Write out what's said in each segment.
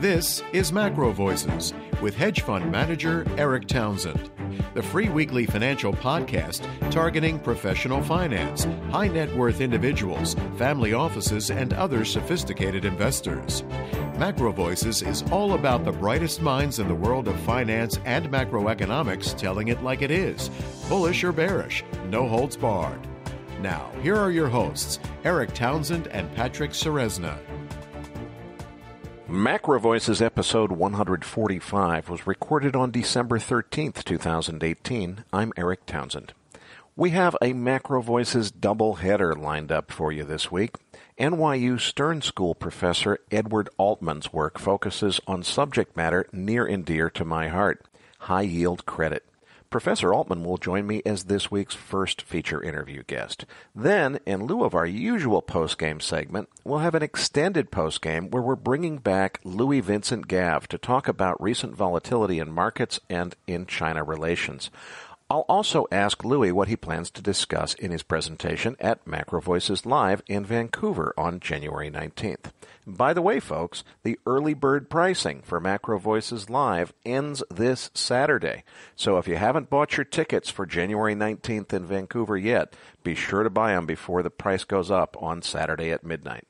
This is Macro Voices with hedge fund manager Erik Townsend, the free weekly financial podcast targeting professional finance, high net worth individuals, family offices, and other sophisticated investors. Macro Voices is all about the brightest minds in the world of finance and macroeconomics telling it like it is, bullish or bearish, no holds barred. Now, here are your hosts, Erik Townsend and Patrick Ceresna. Macro Voices episode 145 was recorded on December 13th, 2018. I'm Erik Townsend. We have a Macro Voices double header lined up for you this week. NYU Stern School professor Edward Altman's work focuses on subject matter near and dear to my heart, high yield credit. Professor Altman will join me as this week's first feature interview guest. Then, in lieu of our usual post-game segment, we'll have an extended post-game where we're bringing back Louis Vincent Gave to talk about recent volatility in markets and in China relations. I'll also ask Louis what he plans to discuss in his presentation at Macro Voices Live in Vancouver on January 19th. By the way, folks, the early bird pricing for Macro Voices Live ends this Saturday. So if you haven't bought your tickets for January 19th in Vancouver yet, be sure to buy them before the price goes up on Saturday at midnight.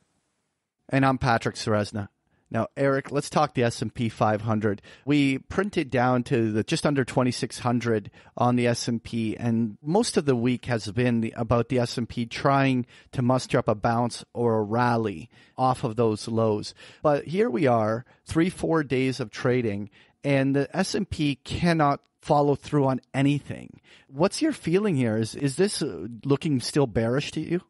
And I'm Patrick Ceresna. Now, Erik, let's talk the S&P 500. We printed down to the just under 2600 on the S&P and most of the week has been the, about the S&P trying to muster up a bounce or a rally off of those lows. But here we are, 3-4 days of trading and the S&P cannot follow through on anything. What's your feeling here? Is is this uh, looking still bearish to you?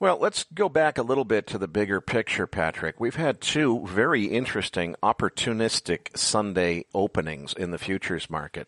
Well, let's go back a little bit to the bigger picture, Patrick. We've had two very interesting opportunistic Sunday openings in the futures market.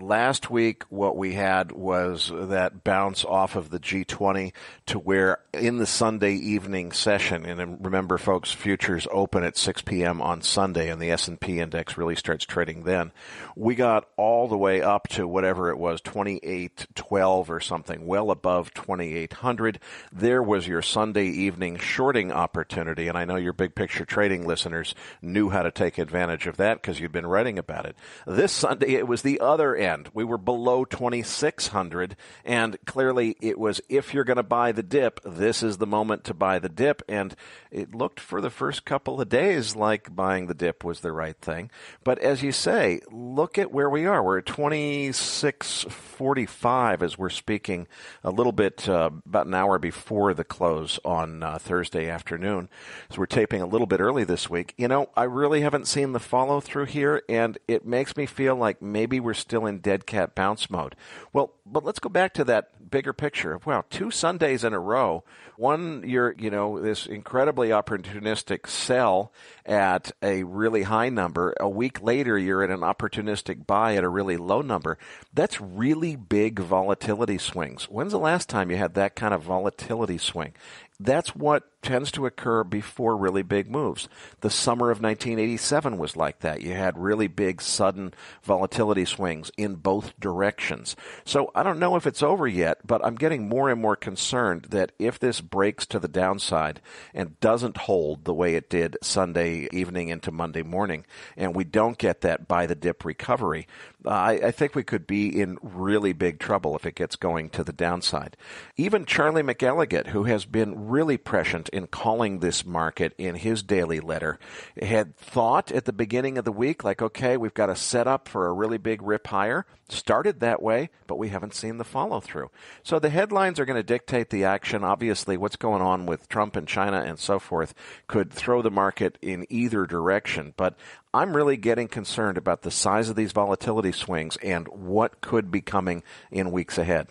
Last week, what we had was that bounce off of the G20 to where in the Sunday evening session, and remember folks, futures open at 6 p.m. on Sunday and the S&P index really starts trading then. We got all the way up to whatever it was, 2812 or something, well above 2800. There was your Sunday evening shorting opportunity, and I know your big picture trading listeners knew how to take advantage of that because you've been writing about it. This Sunday, it was the other end. We were below 2600, and clearly it was if you're going to buy the dip, this is the moment to buy the dip, and it looked for the first couple of days like buying the dip was the right thing. But as you say, look at where we are. We're at 2645 as we're speaking a little bit, uh, about an hour before the close on uh, Thursday afternoon. So we're taping a little bit early this week. You know, I really haven't seen the follow through here, and it makes me feel like maybe we're still in dead cat bounce mode. Well, but let's go back to that bigger picture of wow, two Sundays in a row. One, you're, you know, this incredibly opportunistic sell at a really high number. A week later, you're at an opportunistic buy at a really low number. That's really big volatility swings. When's the last time you had that kind of volatility swing? That's what tends to occur before really big moves. The summer of 1987 was like that. You had really big sudden volatility swings in both directions. So I don't know if it's over yet, but I'm getting more and more concerned that if this breaks to the downside and doesn't hold the way it did Sunday evening into Monday morning, and we don't get that buy the dip recovery, uh, I, I think we could be in really big trouble if it gets going to the downside. Even Charlie McElligott, who has been really prescient in calling this market in his daily letter, had thought at the beginning of the week, like, okay, we've got a setup for a really big rip higher. Started that way, but we haven't seen the follow through. So the headlines are going to dictate the action. Obviously, what's going on with Trump and China and so forth could throw the market in either direction. But I'm really getting concerned about the size of these volatility swings and what could be coming in weeks ahead.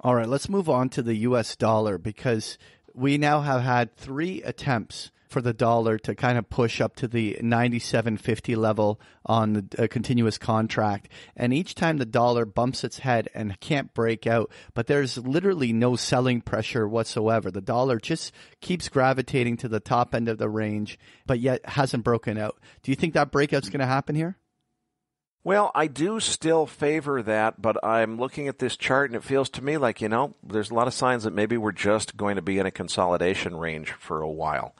All right, let's move on to the US dollar because we now have had three attempts for the dollar to kind of push up to the 97.50 level on the uh, continuous contract. And each time the dollar bumps its head and can't break out, but there's literally no selling pressure whatsoever. The dollar just keeps gravitating to the top end of the range, but yet hasn't broken out. Do you think that breakout's going to happen here? Well, I do still favor that, but I'm looking at this chart and it feels to me like, you know, there's a lot of signs that maybe we're just going to be in a consolidation range for a while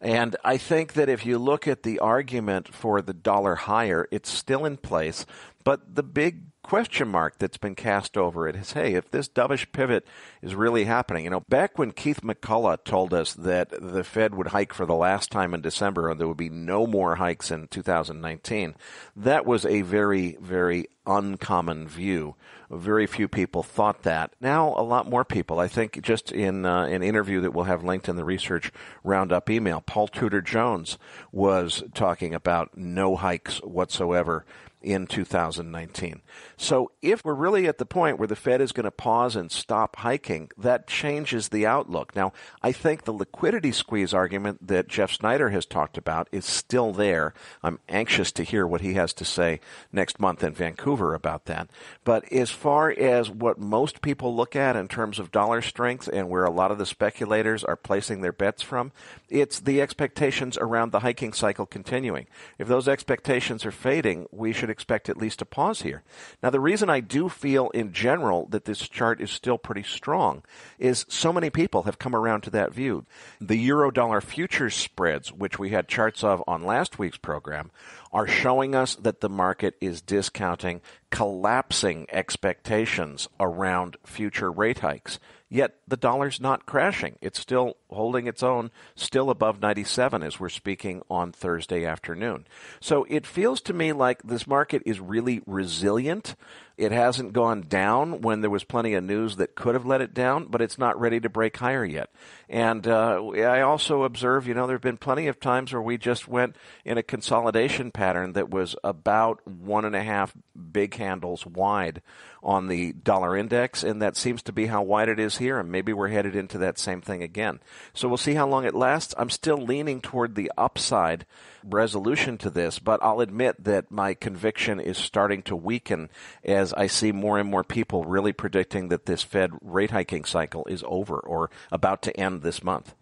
And I think that if you look at the argument for the dollar higher, it's still in place. But the big question mark that's been cast over it is hey, if this dovish pivot is really happening, you know, back when Keith McCullough told us that the Fed would hike for the last time in December and there would be no more hikes in 2019, that was a very, very uncommon view. Very few people thought that. Now, a lot more people. I think just in uh, an interview that we'll have linked in the research roundup email, Paul Tudor Jones was talking about no hikes whatsoever in 2019. So if we're really at the point where the Fed is going to pause and stop hiking, that changes the outlook. Now, I think the liquidity squeeze argument that Jeff Snyder has talked about is still there. I'm anxious to hear what he has to say next month in Vancouver about that. But as far as what most people look at in terms of dollar strength and where a lot of the speculators are placing their bets from, it's the expectations around the hiking cycle continuing. If those expectations are fading, we should expect at least a pause here. Now, the reason I do feel in general that this chart is still pretty strong is so many people have come around to that view. The euro dollar futures spreads, which we had charts of on last week's program, are showing us that the market is discounting collapsing expectations around future rate hikes. Yet the dollar's not crashing. It's still holding its own, still above 97 as we're speaking on Thursday afternoon. So it feels to me like this market is really resilient. It hasn't gone down when there was plenty of news that could have let it down, but it's not ready to break higher yet. And uh, I also observe, you know, there have been plenty of times where we just went in a consolidation pattern that was about one and a half big handles wide on the dollar index, and that seems to be how wide it is here, and maybe we're headed into that same thing again. So we'll see how long it lasts. I'm still leaning toward the upside resolution to this, but I'll admit that my conviction is starting to weaken as I see more and more people really predicting that this Fed rate hiking cycle is over or about to end this month.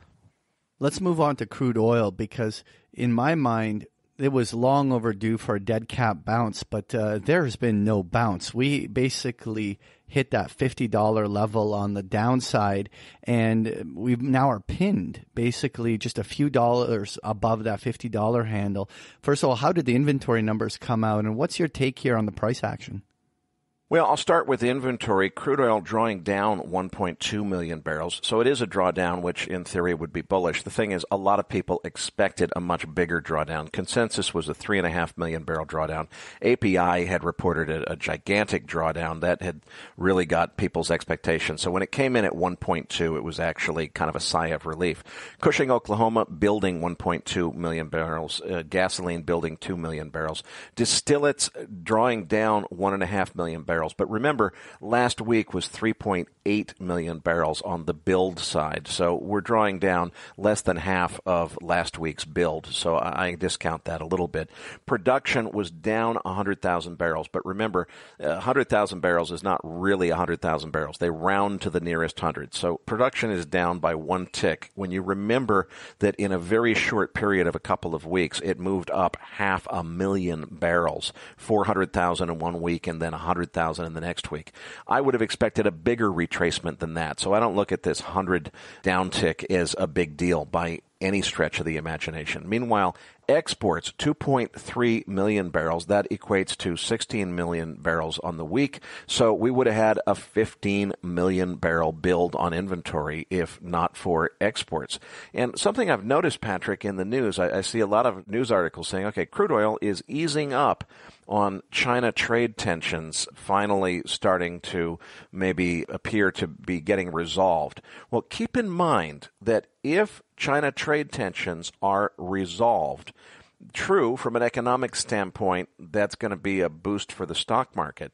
Let's move on to crude oil because, in my mind, it was long overdue for a dead cat bounce, but uh, there has been no bounce. We basically hit that $50 level on the downside, and we now are pinned basically just a few dollars above that $50 handle. First of all, how did the inventory numbers come out, and what's your take here on the price action? Well, I'll start with inventory. Crude oil drawing down 1.2 million barrels. So it is a drawdown, which in theory would be bullish. The thing is, a lot of people expected a much bigger drawdown. Consensus was a 3.5 million barrel drawdown. API had reported a, a, gigantic drawdown that had really got people's expectations. So when it came in at 1.2, it was actually kind of a sigh of relief. Cushing, Oklahoma, building 1.2 million barrels. Uh, gasoline building 2 million barrels. Distillates drawing down 1.5 million barrels barrels. But remember, last week was 3.8 million barrels on the build side. So we're drawing down less than half of last week's build. So I discount that a little bit. Production was down 100,000 barrels. But remember, 100,000 barrels is not really 100,000 barrels. They round to the nearest 100. So production is down by one tick. When you remember that in a very short period of a couple of weeks, it moved up half a million barrels, 400,000 in one week and then 100,000 in the next week. I would have expected a bigger retracement than that. So I don't look at this 100 downtick as a big deal by any stretch of the imagination. Meanwhile, exports 2.3 million barrels. That equates to 16 million barrels on the week. So we would have had a 15 million barrel build on inventory if not for exports. And something I've noticed, Patrick, in the news, I, I see a lot of news articles saying, okay, crude oil is easing up on China trade tensions finally starting to maybe appear to be getting resolved. Well, keep in mind that if China trade tensions are resolved, true, from an economic standpoint, that's going to be a boost for the stock market.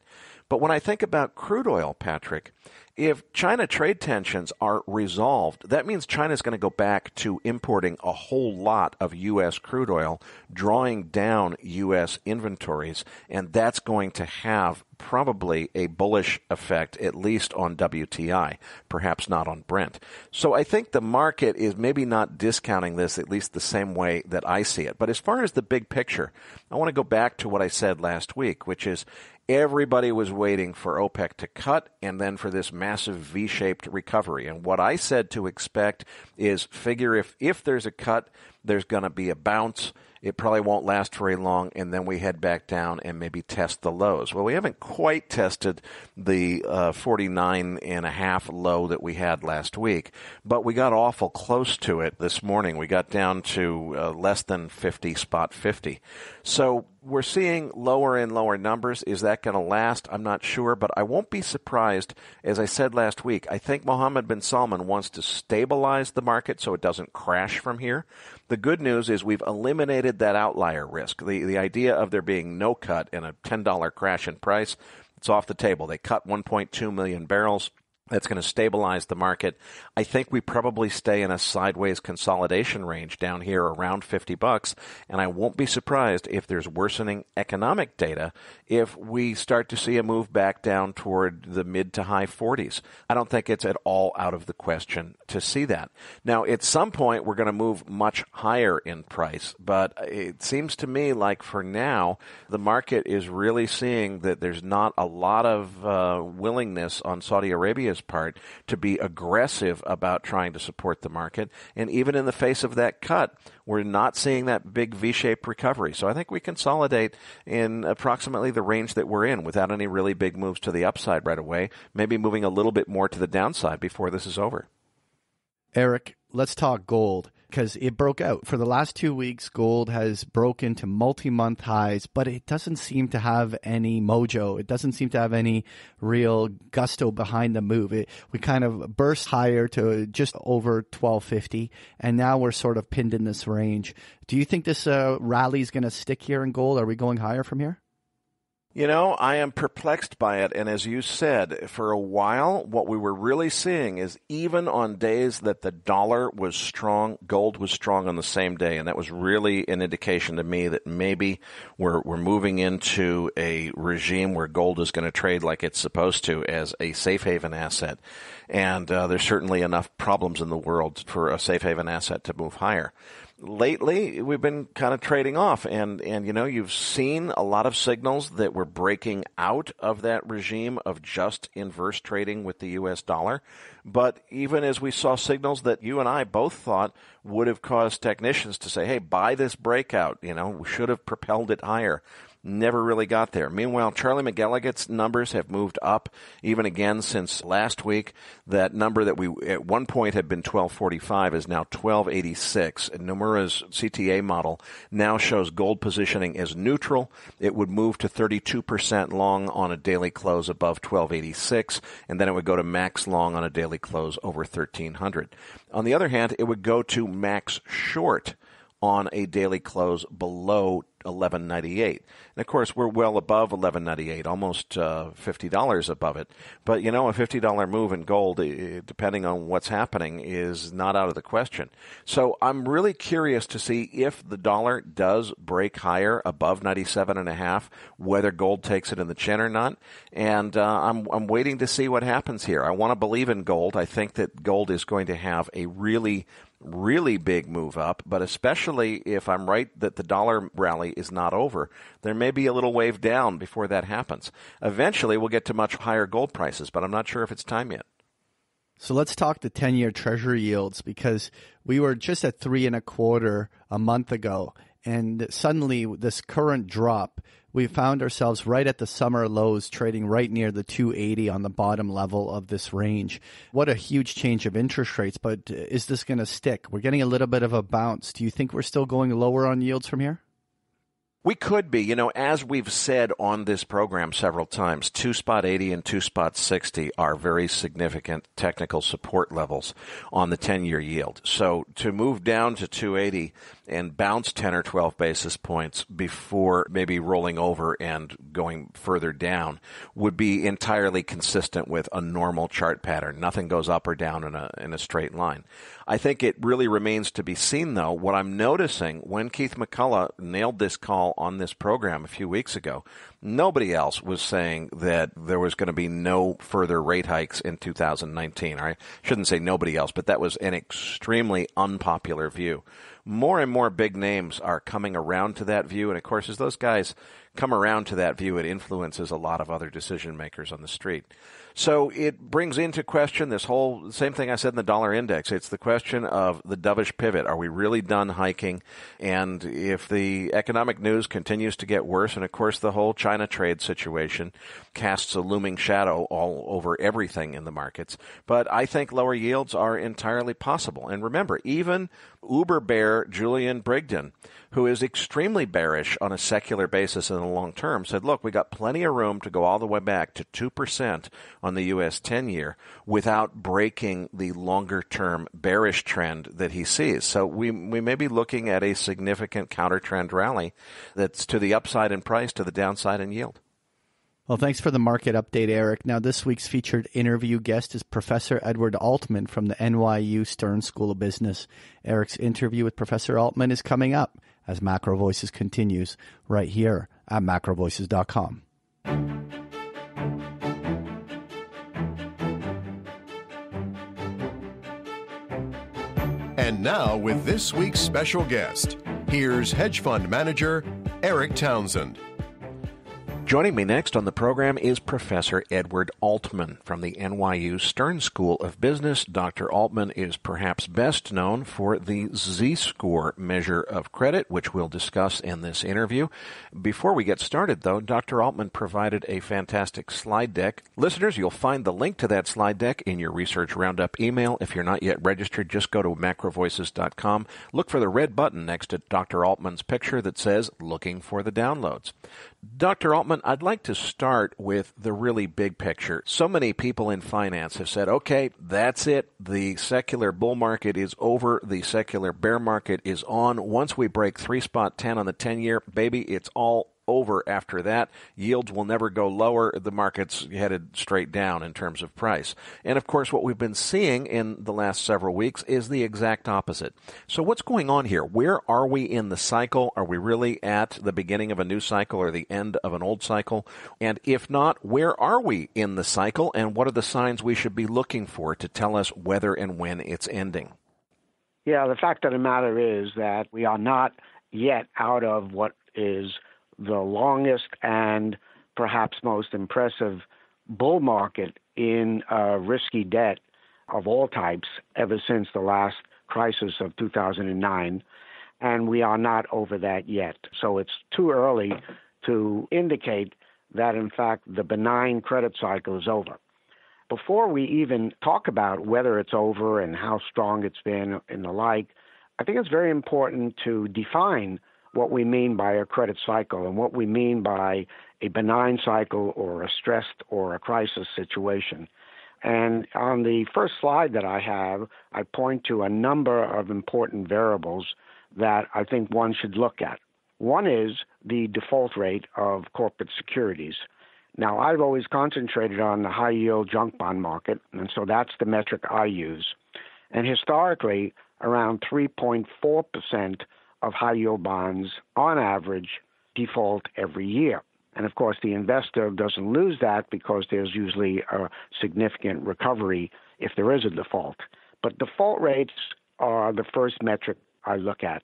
But when I think about crude oil, Patrick, if China trade tensions are resolved, that means China is going to go back to importing a whole lot of U.S. crude oil, drawing down U.S. inventories, and that's going to have probably a bullish effect, at least on WTI, perhaps not on Brent. So I think the market is maybe not discounting this at least the same way that I see it. But as far as the big picture, I want to go back to what I said last week, which is everybody was waiting for OPEC to cut and then for this massive V-shaped recovery. And what I said to expect is figure if, if there's a cut, there's going to be a bounce. It probably won't last very long, and then we head back down and maybe test the lows. Well, we haven't quite tested the uh, 49 and a half low that we had last week, but we got awful close to it this morning. We got down to uh, less than 50, spot 50. So we're seeing lower and lower numbers. Is that going to last? I'm not sure, but I won't be surprised. As I said last week, I think Mohammed bin Salman wants to stabilize the market so it doesn't crash from here. The good news is we've eliminated that outlier risk. The, the idea of there being no cut and a $10 crash in price, it's off the table. They cut 1.2 million barrels that's going to stabilize the market. I think we probably stay in a sideways consolidation range down here around 50 bucks and I won't be surprised if there's worsening economic data if we start to see a move back down toward the mid to high 40s. I don't think it's at all out of the question to see that. Now, at some point we're going to move much higher in price, but it seems to me like for now the market is really seeing that there's not a lot of uh, willingness on Saudi Arabia's part to be aggressive about trying to support the market. And even in the face of that cut, we're not seeing that big V-shaped recovery. So I think we consolidate in approximately the range that we're in without any really big moves to the upside right away, maybe moving a little bit more to the downside before this is over. Erik, let's talk gold because it broke out. For the last two weeks, gold has broken to multi month highs, but it doesn't seem to have any mojo. It doesn't seem to have any real gusto behind the move. It, we kind of burst higher to just over 1250, and now we're sort of pinned in this range. Do you think this uh, rally is going to stick here in gold? Are we going higher from here? You know, I am perplexed by it. And as you said, for a while, what we were really seeing is even on days that the dollar was strong, gold was strong on the same day. And that was really an indication to me that maybe we're, we're moving into a regime where gold is going to trade like it's supposed to as a safe haven asset. And uh, there's certainly enough problems in the world for a safe haven asset to move higher lately we've been kind of trading off. And and you know you've seen a lot of signals that we're breaking out of that regime of just inverse trading with the US dollar. But even as we saw signals that you and I both thought would have caused technicians to say hey buy this breakout you know we should have propelled it higher never really got there. Meanwhile, Charlie McElligott's numbers have moved up even again since last week. That number that we at one point had been 1245 is now 1286. And Nomura's CTA model now shows gold positioning as neutral. It would move to 32% long on a daily close above 1286, and then it would go to max long on a daily close over 1300. On the other hand, it would go to max short on a daily close below 1198 and of course we're well above 1198 almost uh, $50 above it. But you know a $50 move in gold depending on what's happening is not out of the question. So i'm really curious to see if the dollar does break higher above 97 and a half whether gold takes it in the chin or not. And uh, I'm, I'm waiting to see what happens here. I want to believe in gold. I think that gold is going to have a really really big move up, but especially if I'm right that the dollar rally is not over, there may be a little wave down before that happens. Eventually, we'll get to much higher gold prices, but I'm not sure if it's time yet. So let's talk the 10 year treasury yields because we were just at three and a quarter a month ago. And suddenly, this current drop we found ourselves right at the summer lows, trading right near the 280 on the bottom level of this range. What a huge change of interest rates, but is this going to stick? We're getting a little bit of a bounce. Do you think we're still going lower on yields from here? We could be, you know, as we've said on this program several times, two spot 80 and two spot 60 are very significant technical support levels on the 10 year yield. So to move down to 280 and bounce 10 or 12 basis points before maybe rolling over and going further down would be entirely consistent with a normal chart pattern. Nothing goes up or down in a, in a straight line. I think it really remains to be seen though. What I'm noticing when Keith McCullough nailed this call on this program a few weeks ago, nobody else was saying that there was going to be no further rate hikes in 2019. I shouldn't say nobody else, but that was an extremely unpopular view more and more big names are coming around to that view. And of course, as those guys come around to that view, it influences a lot of other decision makers on the street. So it brings into question this whole same thing I said in the dollar index. It's the question of the dovish pivot. Are we really done hiking? And if the economic news continues to get worse, and of course the whole China trade situation casts a looming shadow all over everything in the markets. But I think lower yields are entirely possible. And remember, even uber bear Julian Brigden, who is extremely bearish on a secular basis in the long term, said, look, we got plenty of room to go all the way back to 2% on the U.S. 10 year without breaking the longer term bearish trend that he sees. So we, we may be looking at a significant counter trend rally that's to the upside in price, to the downside in yield. Well, thanks for the market update, Erik. Now, this week's featured interview guest is Professor Edward Altman from the NYU Stern School of Business. Erik's interview with Professor Altman is coming up as Macro Voices continues right here at macrovoices.com. And now, with this week's special guest, here's hedge fund manager Erik Townsend. Joining me next on the program is Professor Edward Altman from the NYU Stern School of Business. Dr. Altman is perhaps best known for the Z score measure of credit, which we'll discuss in this interview. Before we get started, though, Dr. Altman provided a fantastic slide deck. Listeners, you'll find the link to that slide deck in your Research Roundup email. If you're not yet registered, just go to macrovoices.com. Look for the red button next to Dr. Altman's picture that says Looking for the Downloads. Dr. Altman, I'd like to start with the really big picture. So many people in finance have said, okay, that's it. The secular bull market is over. The secular bear market is on. Once we break three spot 10 on the 10 year, baby, it's all over after that. Yields will never go lower. The market's headed straight down in terms of price. And of course, what we've been seeing in the last several weeks is the exact opposite. So what's going on here? Where are we in the cycle? Are we really at the beginning of a new cycle or the end of an old cycle? And if not, where are we in the cycle and what are the signs we should be looking for to tell us whether and when it's ending? Yeah, the fact of the matter is that we are not yet out of what is the longest and perhaps most impressive bull market in uh, risky debt of all types ever since the last crisis of 2009. And we are not over that yet. So it's too early to indicate that, in fact, the benign credit cycle is over. Before we even talk about whether it's over and how strong it's been and the like, I think it's very important to define what we mean by a credit cycle and what we mean by a benign cycle or a stressed or a crisis situation. And on the first slide that I have, I point to a number of important variables that I think one should look at. One is the default rate of corporate securities. Now, I've always concentrated on the high yield junk bond market, and so that's the metric I use. And historically, around 3.4% of high yield bonds on average default every year. And of course, the investor doesn't lose that because there's usually a significant recovery if there is a default. But default rates are the first metric I look at.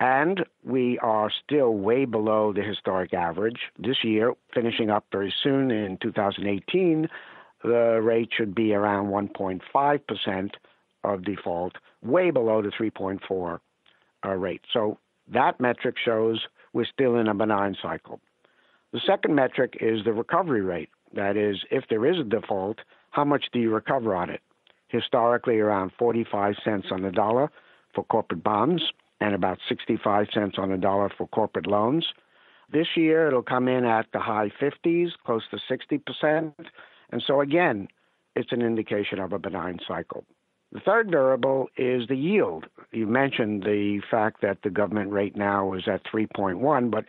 And we are still way below the historic average. This year, finishing up very soon in 2018, the rate should be around 1.5% of default, way below the 3.4 uh, rate. So that metric shows we're still in a benign cycle. The second metric is the recovery rate. That is, if there is a default, how much do you recover on it? Historically, around 45 cents on the dollar for corporate bonds and about 65 cents on the dollar for corporate loans. This year, it'll come in at the high 50s, close to 60%. And so, again, it's an indication of a benign cycle. The third variable is the yield. You mentioned the fact that the government rate now is at 3.1, but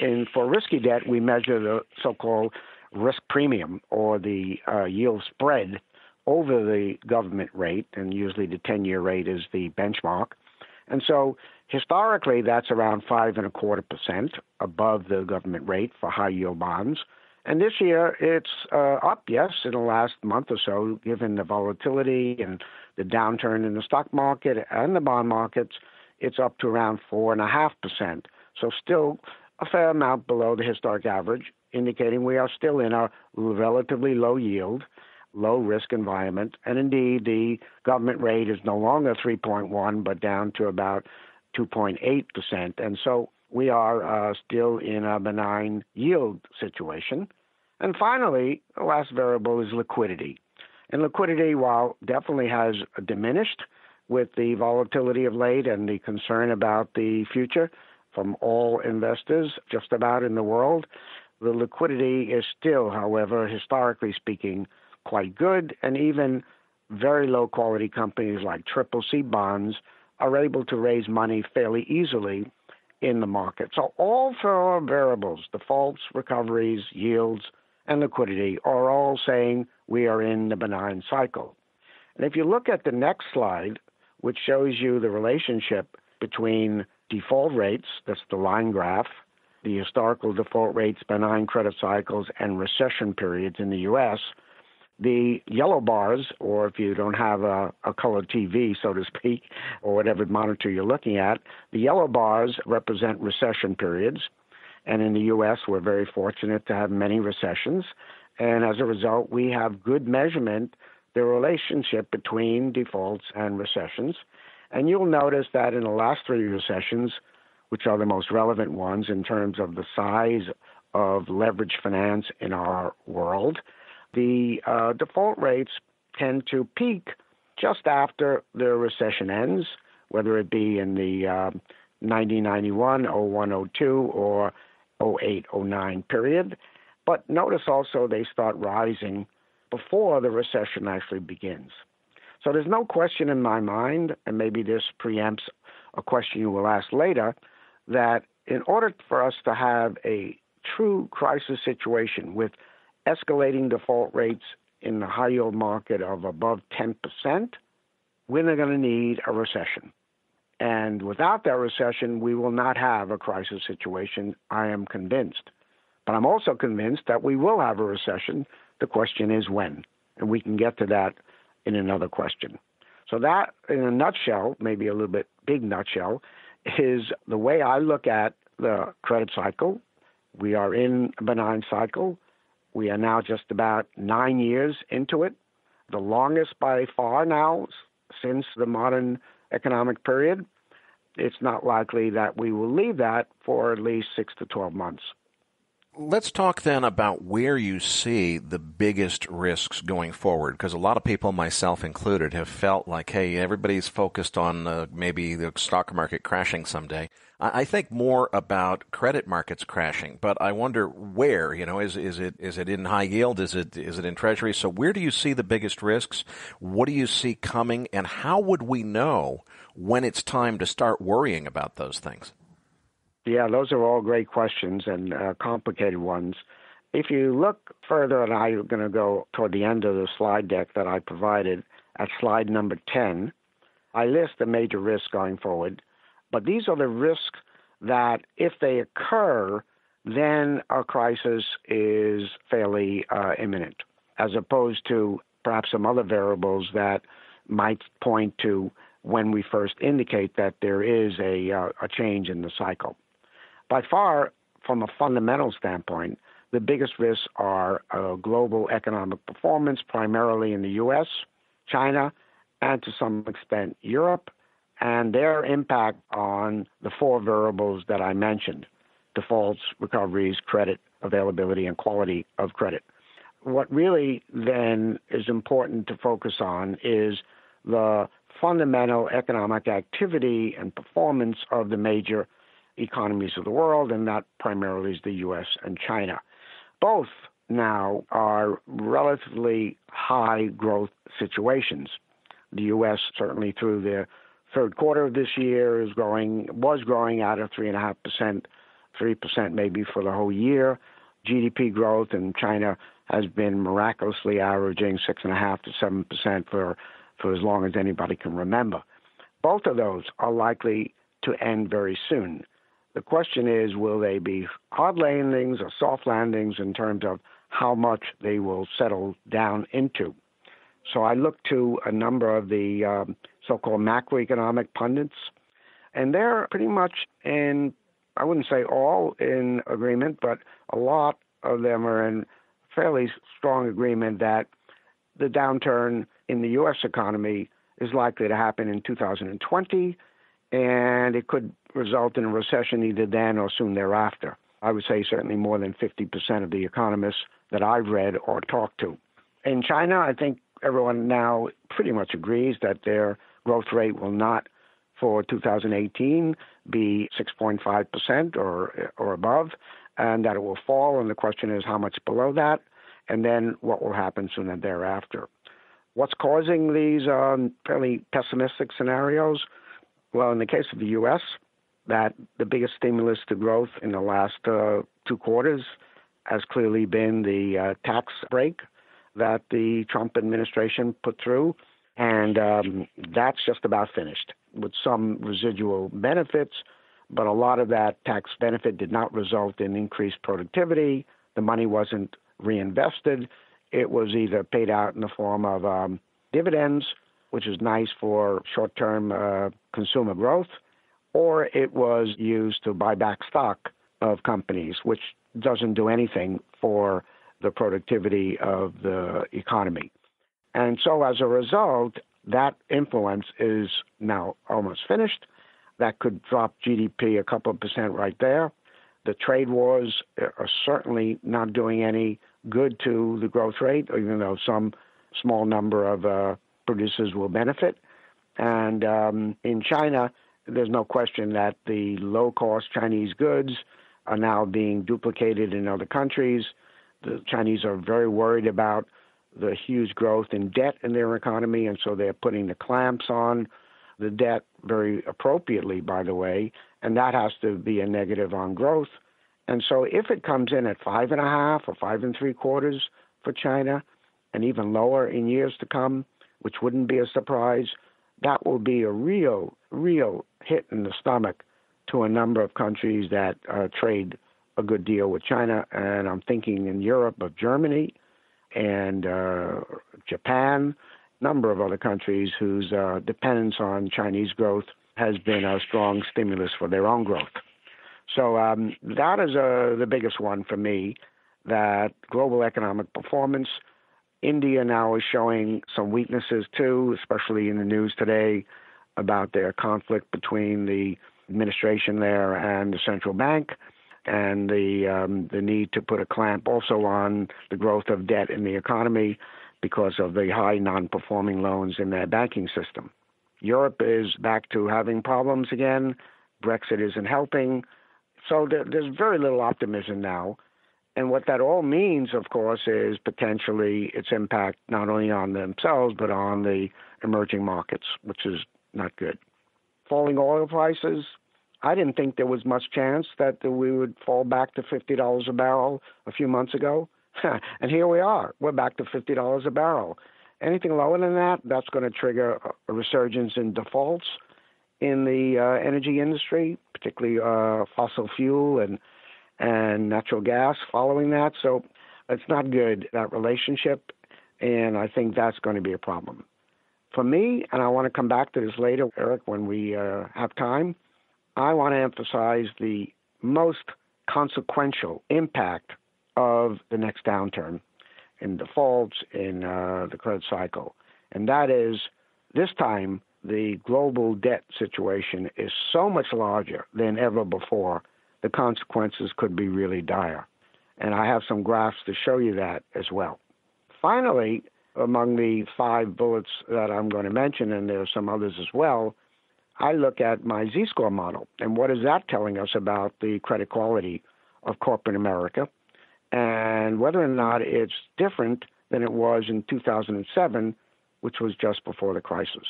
in, for risky debt, we measure the so-called risk premium or the uh, yield spread over the government rate, and usually the 10-year rate is the benchmark. And so historically, that's around five and a quarter percent above the government rate for high yield bonds. And this year, it's uh, up, yes, in the last month or so, given the volatility and the downturn in the stock market and the bond markets. It's up to around 4.5%. So still a fair amount below the historic average, indicating we are still in a relatively low yield, low risk environment. And indeed, the government rate is no longer 3.1, but down to about 2.8%. And so we are uh, still in a benign yield situation. And finally, the last variable is liquidity. And liquidity, while definitely has diminished with the volatility of late and the concern about the future from all investors just about in the world, the liquidity is still, however, historically speaking, quite good. And even very low quality companies like Triple C bonds are able to raise money fairly easily in the market. So all four variables, defaults, recoveries, yields, and liquidity, are all saying we are in the benign cycle. And if you look at the next slide, which shows you the relationship between default rates, that's the line graph, the historical default rates, benign credit cycles, and recession periods in the U.S., the yellow bars, or if you don't have a, a colored TV, so to speak, or whatever monitor you're looking at, the yellow bars represent recession periods. And in the U.S., we're very fortunate to have many recessions. And as a result, we have good measurement the relationship between defaults and recessions. And you'll notice that in the last three recessions, which are the most relevant ones in terms of the size of leverage finance in our world, the uh, default rates tend to peak just after the recession ends, whether it be in the uh, 1991, 01, 02, or 08, 09 period. But notice also they start rising before the recession actually begins. So there's no question in my mind, and maybe this preempts a question you will ask later, that in order for us to have a true crisis situation with escalating default rates in the high yield market of above 10%, we're going to need a recession. And without that recession, we will not have a crisis situation, I am convinced. But I'm also convinced that we will have a recession. The question is when. And we can get to that in another question. So, that, in a nutshell, maybe a little bit big nutshell, is the way I look at the credit cycle. We are in a benign cycle. We are now just about nine years into it, the longest by far now since the modern economic period. It's not likely that we will leave that for at least six to 12 months. Let's talk then about where you see the biggest risks going forward, because a lot of people, myself included, have felt like, hey, everybody's focused on uh, maybe the stock market crashing someday. I think more about credit markets crashing, but I wonder where. You know, is is it is it in high yield? Is it is it in treasury? So where do you see the biggest risks? What do you see coming, and how would we know when it's time to start worrying about those things? Yeah, those are all great questions and uh, complicated ones. If you look further, and I'm going to go toward the end of the slide deck that I provided at slide number 10, I list the major risks going forward. But these are the risks that, if they occur, then a crisis is fairly uh, imminent, as opposed to perhaps some other variables that might point to when we first indicate that there is a, uh, a change in the cycle. By far, from a fundamental standpoint, the biggest risks are uh, global economic performance, primarily in the U.S., China, and to some extent Europe, and their impact on the four variables that I mentioned defaults, recoveries, credit availability, and quality of credit. What really then is important to focus on is the fundamental economic activity and performance of the major economies of the world, and that primarily is the US and China. Both now are relatively high growth situations. The US, certainly through the third quarter of this year is growing was growing at a three and a half percent, three percent maybe for the whole year. GDP growth in China has been miraculously averaging six and a half to seven percent for for as long as anybody can remember. Both of those are likely to end very soon. The question is, will they be hard landings or soft landings in terms of how much they will settle down into? So I look to a number of the um, so called macroeconomic pundits, and they're pretty much in I wouldn't say all in agreement, but a lot of them are in fairly strong agreement that the downturn in the U.S. economy is likely to happen in 2020, and it could result in a recession either then or soon thereafter. I would say certainly more than 50% of the economists that I've read or talked to. In China, I think everyone now pretty much agrees that their growth rate will not for 2018 be 6.5% or or above, and that it will fall. And the question is how much below that, and then what will happen soon thereafter. What's causing these um, fairly pessimistic scenarios? Well, in the case of the U.S., that the biggest stimulus to growth in the last uh, two quarters has clearly been the uh, tax break that the Trump administration put through, and um, that's just about finished with some residual benefits. But a lot of that tax benefit did not result in increased productivity. The money wasn't reinvested. It was either paid out in the form of um, dividends, which is nice for short term uh, consumer growth, or it was used to buy back stock of companies, which doesn't do anything for the productivity of the economy. And so as a result, that influence is now almost finished. That could drop GDP a couple of percent right there. The trade wars are certainly not doing any good to the growth rate, even though some small number of uh, producers will benefit. And um, in China, there's no question that the low cost Chinese goods are now being duplicated in other countries. The Chinese are very worried about the huge growth in debt in their economy, and so they're putting the clamps on the debt very appropriately, by the way, and that has to be a negative on growth. And so if it comes in at five and a half or five and three quarters for China, and even lower in years to come, which wouldn't be a surprise, that will be a real, real hit in the stomach to a number of countries that uh, trade a good deal with China. And I'm thinking in Europe of Germany and uh, Japan, a number of other countries whose uh, dependence on Chinese growth has been a strong stimulus for their own growth. So um, that is uh, the biggest one for me. That global economic performance. India now is showing some weaknesses too, especially in the news today about their conflict between the administration there and the central bank and the um, the need to put a clamp also on the growth of debt in the economy because of the high non-performing loans in their banking system. Europe is back to having problems again. Brexit isn't helping. So there, there's very little optimism now. And what that all means, of course, is potentially its impact not only on themselves, but on the emerging markets, which is not good. Falling oil prices, I didn't think there was much chance that we would fall back to $50 a barrel a few months ago. and here we are. We're back to $50 a barrel. Anything lower than that, that's going to trigger a resurgence in defaults in the uh, energy industry, particularly uh, fossil fuel and and natural gas following that. So it's not good that relationship, and I think that's going to be a problem for me. And I want to come back to this later, Erik, when we uh, have time. I want to emphasize the most consequential impact of the next downturn in defaults in uh, the credit cycle. And that is this time the global debt situation is so much larger than ever before, the consequences could be really dire. And I have some graphs to show you that as well. Finally, among the five bullets that I'm going to mention, and there are some others as well, I look at my Z score model and what is that telling us about the credit quality of corporate America and whether or not it's different than it was in 2007, which was just before the crisis.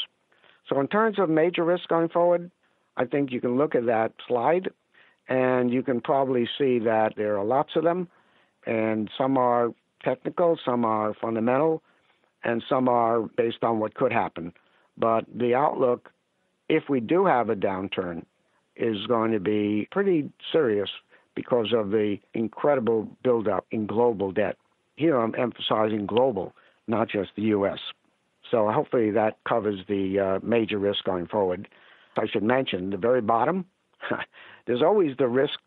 So, in terms of major risks going forward, I think you can look at that slide and you can probably see that there are lots of them, and some are technical, some are fundamental, and some are based on what could happen. But the outlook if we do have a downturn, is going to be pretty serious because of the incredible buildup in global debt. Here I'm emphasizing global, not just the U.S. So hopefully that covers the uh, major risk going forward. I should mention the very bottom there's always the risk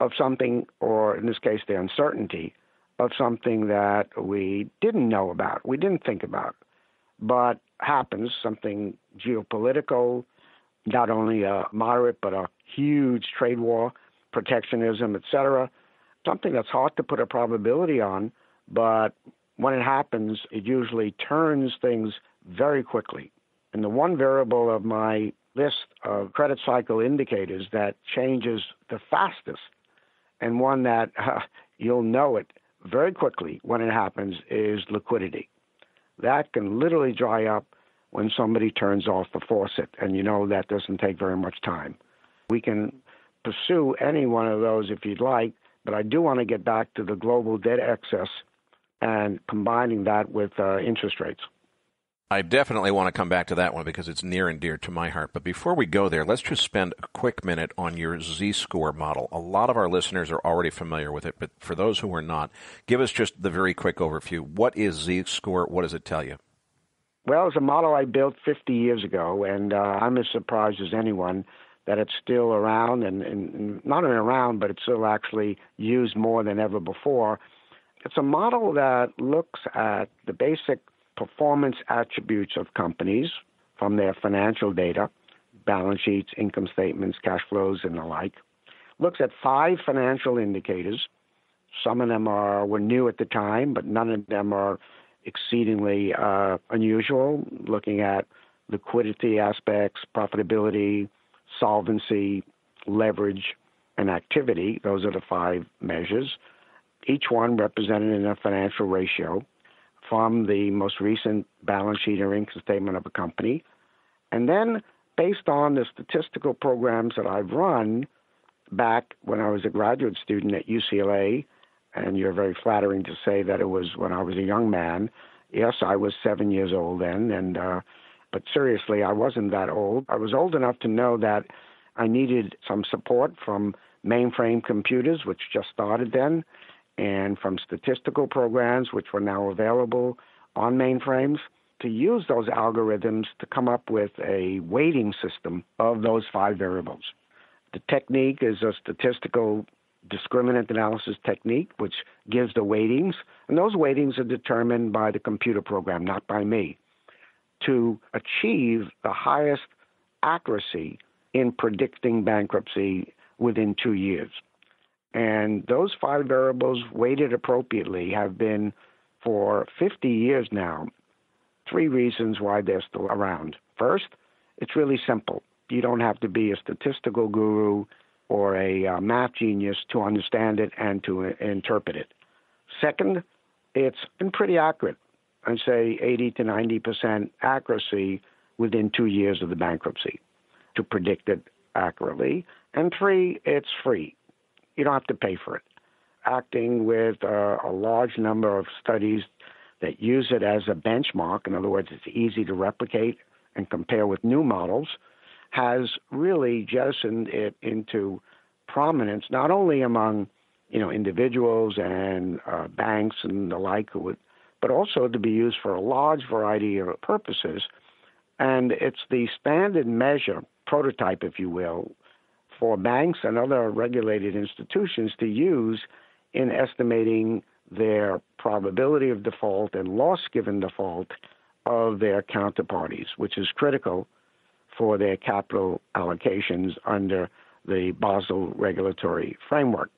of something, or in this case, the uncertainty of something that we didn't know about, we didn't think about, but happens, something geopolitical, not only a moderate, but a huge trade war, protectionism, etc. Something that's hard to put a probability on, but when it happens, it usually turns things very quickly. And the one variable of my list of credit cycle indicators that changes the fastest, and one that uh, you'll know it very quickly when it happens, is liquidity. That can literally dry up when somebody turns off the faucet, and you know that doesn't take very much time. We can pursue any one of those if you'd like, but I do want to get back to the global debt excess and combining that with uh, interest rates. I definitely want to come back to that one because it's near and dear to my heart. But before we go there, let's just spend a quick minute on your Z score model. A lot of our listeners are already familiar with it, but for those who are not, give us just the very quick overview. What is Z score? What does it tell you? Well, it's a model I built 50 years ago, and uh, I'm as surprised as anyone that it's still around and, and not only around, but it's still actually used more than ever before. It's a model that looks at the basic performance attributes of companies from their financial data, balance sheets, income statements, cash flows, and the like. Looks at five financial indicators. Some of them are were new at the time, but none of them are exceedingly uh, unusual. Looking at liquidity aspects, profitability, solvency, leverage, and activity. Those are the five measures. Each one represented in a financial ratio from the most recent balance sheet or income statement of a company. And then, based on the statistical programs that I've run back when I was a graduate student at UCLA, and you're very flattering to say that it was when I was a young man. Yes, I was seven years old then, and uh, but seriously, I wasn't that old. I was old enough to know that I needed some support from mainframe computers, which just started then, and from statistical programs, which were now available on mainframes, to use those algorithms to come up with a weighting system of those five variables. The technique is a statistical discriminant analysis technique, which gives the weightings, and those weightings are determined by the computer program, not by me, to achieve the highest accuracy in predicting bankruptcy within two years. And those five variables weighted appropriately have been for 50 years now. Three reasons why they're still around. First, it's really simple. You don't have to be a statistical guru or a uh, math genius to understand it and to uh, interpret it. Second, it's been pretty accurate. I'd say 80 to 90 percent accuracy within two years of the bankruptcy to predict it accurately. And three, it's free you don't have to pay for it. Acting with uh, a large number of studies that use it as a benchmark, in other words, it's easy to replicate and compare with new models, has really jettisoned it into prominence not only among you know individuals and uh, banks and the like, but also to be used for a large variety of purposes. And it's the standard measure, prototype, if you will, for banks and other regulated institutions to use in estimating their probability of default and loss given default of their counterparties, which is critical for their capital allocations under the Basel regulatory framework.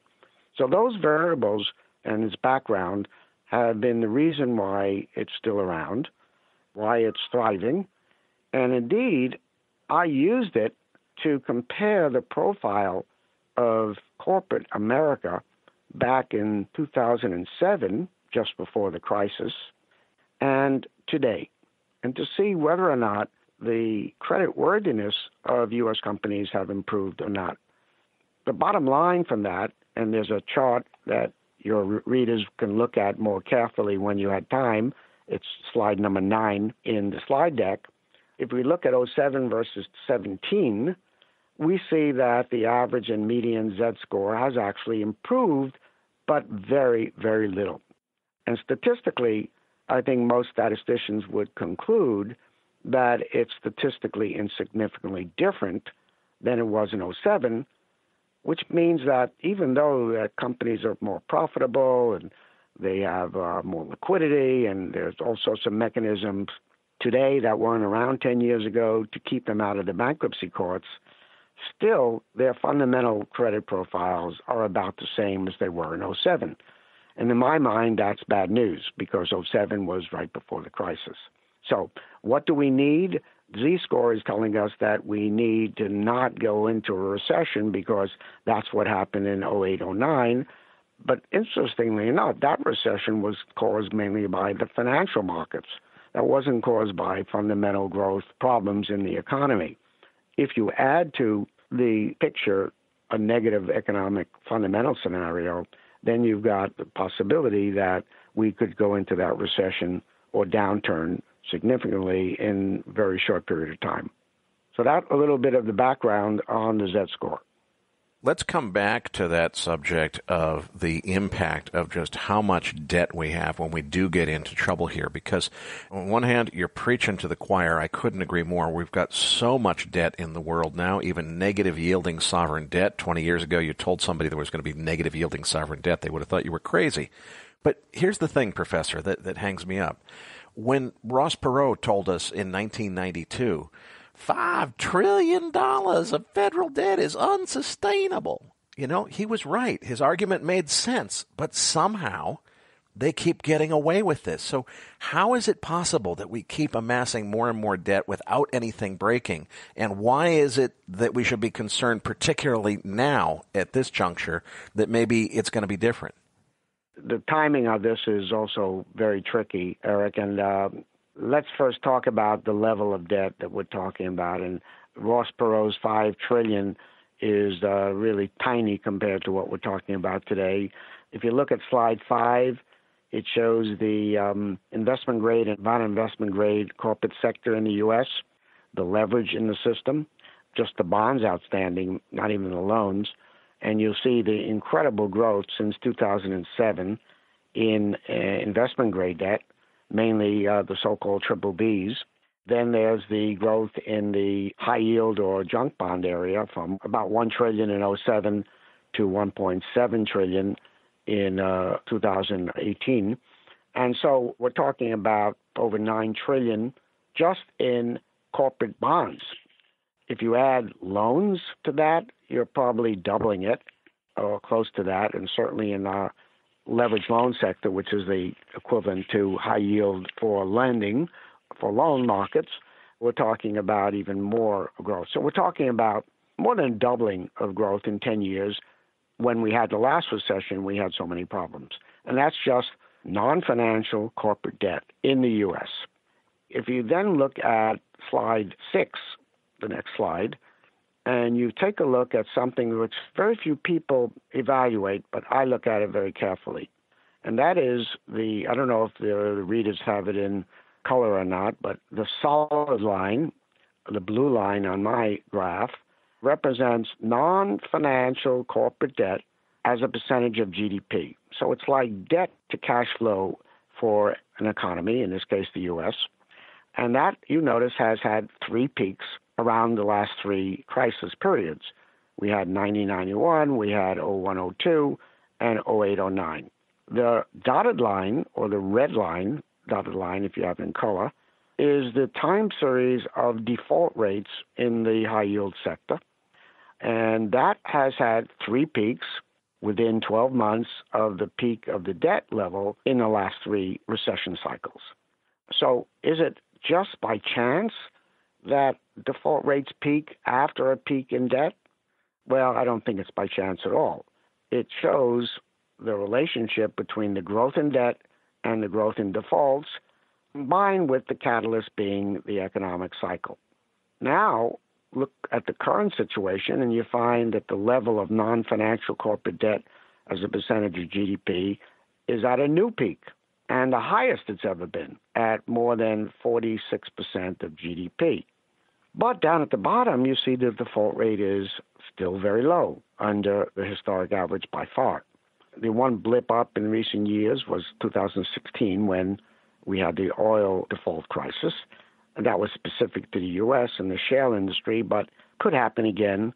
So those variables and its background have been the reason why it's still around, why it's thriving, and indeed, I used it to compare the profile of corporate America back in 2007, just before the crisis, and today, and to see whether or not the credit worthiness of U.S. companies have improved or not. The bottom line from that, and there's a chart that your readers can look at more carefully when you had time. It's slide number nine in the slide deck. If we look at 07 versus 17, we see that the average and median Z score has actually improved, but very, very little. And statistically, I think most statisticians would conclude that it's statistically insignificantly different than it was in 07, which means that even though uh, companies are more profitable and they have uh, more liquidity and there's all sorts of mechanisms today that weren't around 10 years ago to keep them out of the bankruptcy courts, still their fundamental credit profiles are about the same as they were in 07. And in my mind, that's bad news because 07 was right before the crisis. So, what do we need? Z score is telling us that we need to not go into a recession because that's what happened in 08 09. But interestingly enough, that recession was caused mainly by the financial markets. That wasn't caused by fundamental growth problems in the economy. If you add to the picture a negative economic fundamental scenario, then you've got the possibility that we could go into that recession or downturn significantly in a very short period of time. So that a little bit of the background on the Z score. Let's come back to that subject of the impact of just how much debt we have when we do get into trouble here. Because on one hand, you're preaching to the choir. I couldn't agree more. We've got so much debt in the world now, even negative yielding sovereign debt. 20 years ago, you told somebody there was going to be negative yielding sovereign debt. They would have thought you were crazy. But here's the thing, Professor, that, that hangs me up. When Ross Perot told us in 1992 Five trillion dollars of federal debt is unsustainable. You know, he was right. His argument made sense, but somehow they keep getting away with this. So, how is it possible that we keep amassing more and more debt without anything breaking? And why is it that we should be concerned, particularly now at this juncture, that maybe it's going to be different? The timing of this is also very tricky, Erik, and uh, let's first talk about the level of debt that we're talking about. And Ross Perot's five trillion is uh, really tiny compared to what we're talking about today. If you look at slide five, it shows the um, investment grade and non-investment grade corporate sector in the U.S., the leverage in the system, just the bonds outstanding, not even the loans. And you'll see the incredible growth since 2007 in uh, investment grade debt mainly uh, the so-called triple Bs. Then there's the growth in the high yield or junk bond area from about 1 trillion in 07 to 1.7 trillion in uh, 2018. And so we're talking about over 9 trillion just in corporate bonds. If you add loans to that, you're probably doubling it or close to that. And certainly in our leveraged loan sector, which is the equivalent to high yield for lending for loan markets, we're talking about even more growth. So we're talking about more than doubling of growth in 10 years. When we had the last recession, we had so many problems. And that's just non financial corporate debt in the U.S. If you then look at slide six, the next slide, and you take a look at something which very few people evaluate, but I look at it very carefully. And that is the, I don't know if the, readers have it in color or not, but the solid line, the blue line on my graph, represents non financial corporate debt as a percentage of GDP. So it's like debt to cash flow for an economy, in this case the US. And that, you notice, has had three peaks around the last three crisis periods. We had 1991, we had 0102, and 0809. The dotted line, or the red line, dotted line if you have it in color, is the time series of default rates in the high yield sector. And that has had three peaks within 12 months of the peak of the debt level in the last three recession cycles. So is it just by chance that default rates peak after a peak in debt? Well, I don't think it's by chance at all. It shows the relationship between the growth in debt and the growth in defaults, combined with the catalyst being the economic cycle. Now, look at the current situation, and you find that the level of non financial corporate debt as a percentage of GDP is at a new peak and the highest it's ever been at more than 46% of GDP. But down at the bottom, you see the default rate is still very low, under the historic average by far. The one blip up in recent years was 2016 when we had the oil default crisis. And that was specific to the U.S. and the shale industry, but could happen again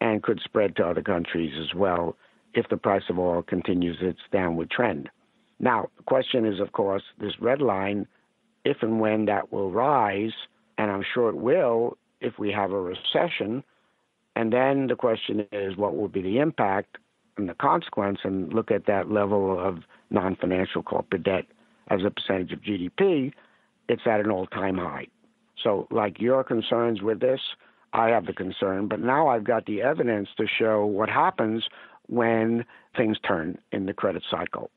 and could spread to other countries as well if the price of oil continues its downward trend. Now, the question is, of course, this red line, if and when that will rise, and I'm sure it will if we have a recession. And then the question is, what will be the impact and the consequence? And look at that level of non financial corporate debt as a percentage of GDP. It's at an all time high. So, like your concerns with this, I have the concern, but now I've got the evidence to show what happens when things turn in the credit cycle.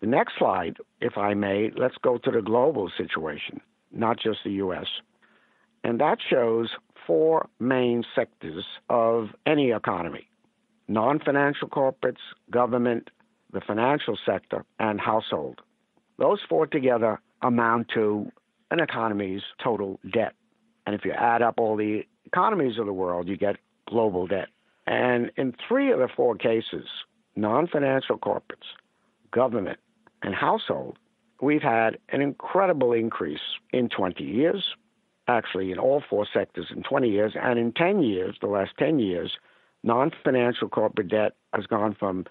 The next slide, if I may, let's go to the global situation, not just the U.S. And that shows four main sectors of any economy non financial corporates, government, the financial sector, and household. Those four together amount to an economy's total debt. And if you add up all the economies of the world, you get global debt. And in three of the four cases, non financial corporates, government, and household, we've had an incredible increase in 20 years, actually in all four sectors in 20 years, and in 10 years, the last 10 years, non financial corporate debt has gone from,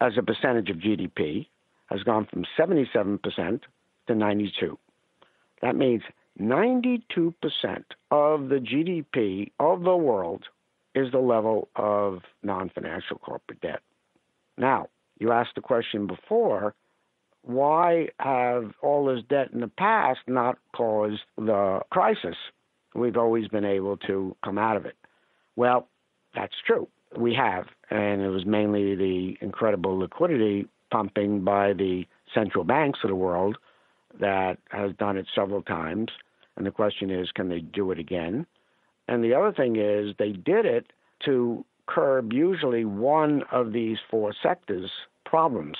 as a percentage of GDP, has gone from 77% to 92. That means 92% of the GDP of the world is the level of non financial corporate debt. Now, you asked the question before why have all this debt in the past not caused the crisis? We've always been able to come out of it. Well, that's true. We have. And it was mainly the incredible liquidity pumping by the central banks of the world that has done it several times. And the question is, can they do it again? And the other thing is, they did it to curb usually one of these four sectors' problems.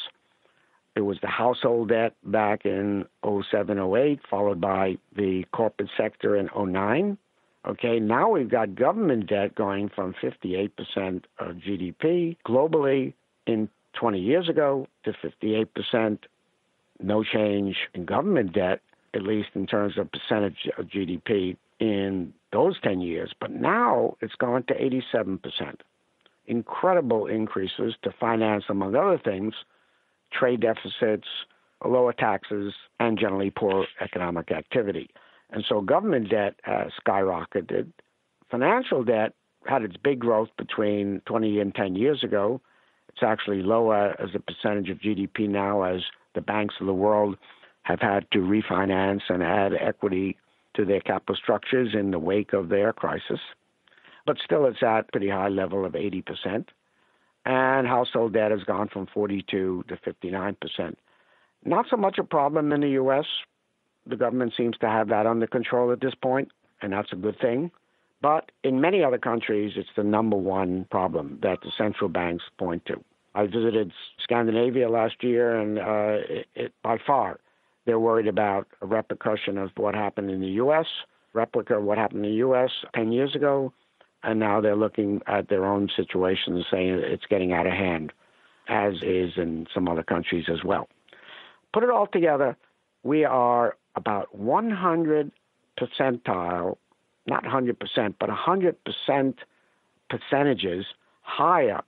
It was the household debt back in 07, 08, followed by the corporate sector in 09. Okay, now we've got government debt going from 58% of GDP globally in 20 years ago to 58%. No change in government debt, at least in terms of percentage of GDP in those 10 years. But now it's gone to 87%. Incredible increases to finance, among other things, trade deficits, lower taxes, and generally poor economic activity. And so government debt has skyrocketed. Financial debt had its big growth between 20 and 10 years ago. It's actually lower as a percentage of GDP now as the banks of the world have had to refinance and add equity to their capital structures in the wake of their crisis. But still, it's at a pretty high level of 80%. And household debt has gone from 42 to 59%. Not so much a problem in the U.S. The government seems to have that under control at this point, and that's a good thing. But in many other countries, it's the number one problem that the central banks point to. I visited Scandinavia last year, and uh, it, it, by far, they're worried about a repercussion of what happened in the U.S., replica of what happened in the U.S. 10 years ago, and now they're looking at their own situation and saying it's getting out of hand, as is in some other countries as well. Put it all together, we are about 100 percentile, not 100%, but 100% percentages higher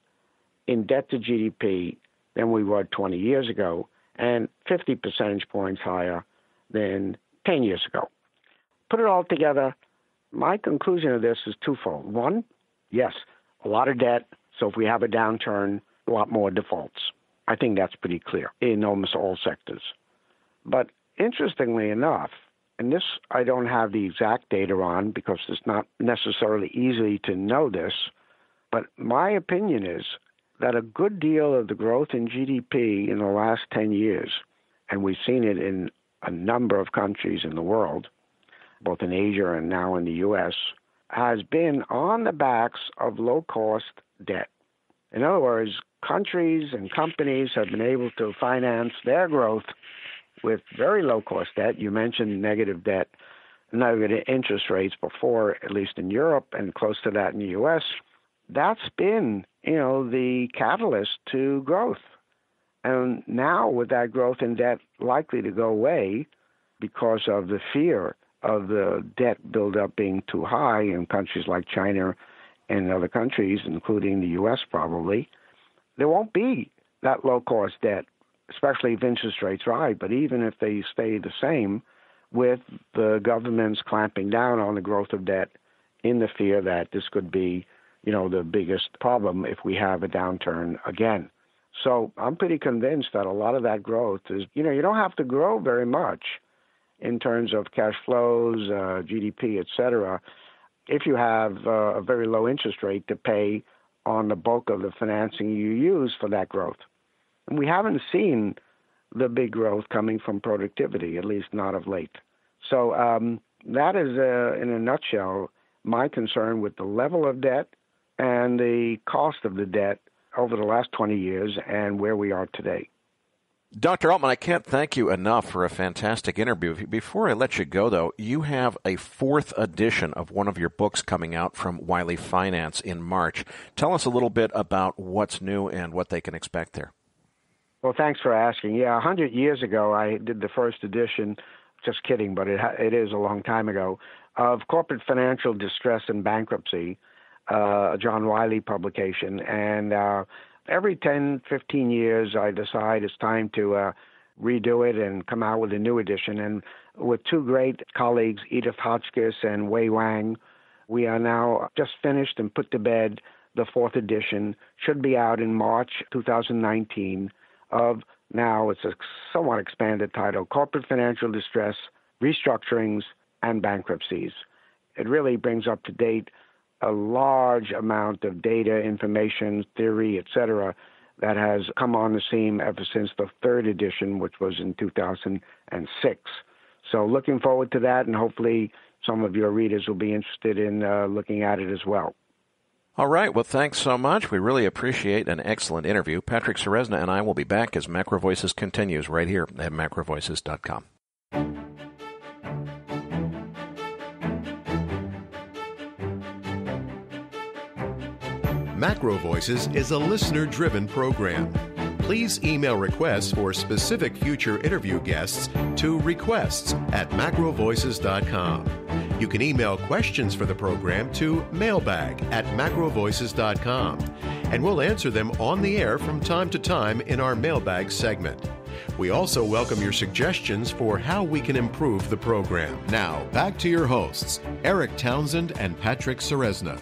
in debt to GDP than we were 20 years ago, and 50 percentage points higher than 10 years ago. Put it all together, my conclusion of this is twofold. One, yes, a lot of debt, so if we have a downturn, a lot more defaults. I think that's pretty clear in almost all sectors. But interestingly enough, and this I don't have the exact data on because it's not necessarily easy to know this, but my opinion is that a good deal of the growth in GDP in the last 10 years, and we've seen it in a number of countries in the world, both in Asia and now in the US, has been on the backs of low cost debt. In other words, countries and companies have been able to finance their growth with very low cost debt. You mentioned negative debt, negative interest rates before, at least in Europe, and close to that in the US. That's been, you know, the catalyst to growth. And now, with that growth in debt likely to go away because of the fear of the debt buildup being too high in countries like China and other countries, including the U.S. probably, there won't be that low cost debt, especially if interest rates rise. But even if they stay the same, with the government's clamping down on the growth of debt in the fear that this could be, you know, the biggest problem if we have a downturn again. So I'm pretty convinced that a lot of that growth is, you know, you don't have to grow very much in terms of cash flows, uh, GDP, et cetera, if you have uh, a very low interest rate to pay on the bulk of the financing you use for that growth. And we haven't seen the big growth coming from productivity, at least not of late. So um, that is, uh, in a nutshell, my concern with the level of debt and the cost of the debt over the last 20 years and where we are today. Dr. Altman, I can't thank you enough for a fantastic interview. Before I let you go, though, you have a fourth edition of one of your books coming out from Wiley Finance in March. Tell us a little bit about what's new and what they can expect there. Well, thanks for asking. Yeah, 100 years ago, I did the first edition. Just kidding, but it, it is a long time ago of Corporate Financial Distress and Bankruptcy, uh, a John Wiley publication. And uh, every 10, 15 years, I decide it's time to uh, redo it and come out with a new edition. And with two great colleagues, Edith Hotchkiss and Wei Wang, we are now just finished and put to bed the fourth edition. Should be out in March 2019 of now it's a somewhat expanded title Corporate Financial Distress, Restructurings, and Bankruptcies. It really brings up to date a large amount of data, information, theory, etc., that has come on the scene ever since the third edition, which was in 2006. So, looking forward to that, and hopefully, some of your readers will be interested in uh, looking at it as well. All right. Well, thanks so much. We really appreciate an excellent interview. Patrick Ceresna and I will be back as Macro Voices continues right here at macrovoices.com. Macro Voices is a listener driven program. Please email requests for specific future interview guests to requests at macrovoices.com. You can email questions for the program to mailbag at macrovoices.com, and we'll answer them on the air from time to time in our mailbag segment. We also welcome your suggestions for how we can improve the program. Now, back to your hosts, Erik Townsend and Patrick Ceresna.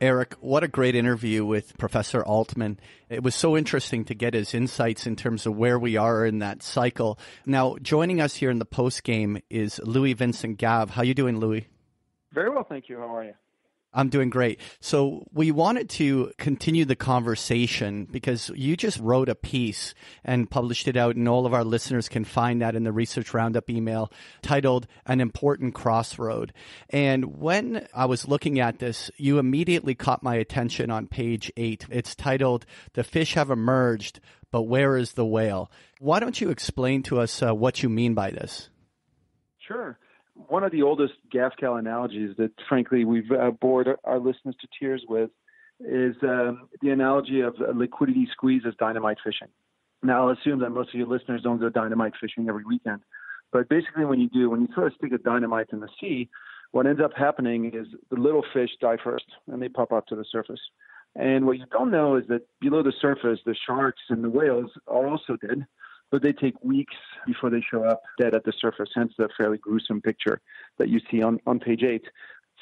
Erik, what a great interview with Professor Altman. It was so interesting to get his insights in terms of where we are in that cycle. Now, joining us here in the post game is Louis Vincent Gave. How you doing, Louis? Very well, thank you. How are you? I'm doing great. So we wanted to continue the conversation because you just wrote a piece and published it out and all of our listeners can find that in the research roundup email titled an important crossroad. And when I was looking at this, you immediately caught my attention on page eight. It's titled the fish have emerged, but where is the whale? Why don't you explain to us uh, what you mean by this? Sure one of the oldest Gavekal analogies that, frankly, we've uh, bored our listeners to tears with is um, the analogy of liquidity squeeze as dynamite fishing. Now, I'll assume that most of your listeners don't go dynamite fishing every weekend, but basically, when you do, when you throw a stick of dynamite in the sea, what ends up happening is the little fish die first and they pop up to the surface. And what you don't know is that below the surface, the sharks and the whales are also dead but they take weeks before they show up dead at the surface, hence the fairly gruesome picture that you see on, on page eight.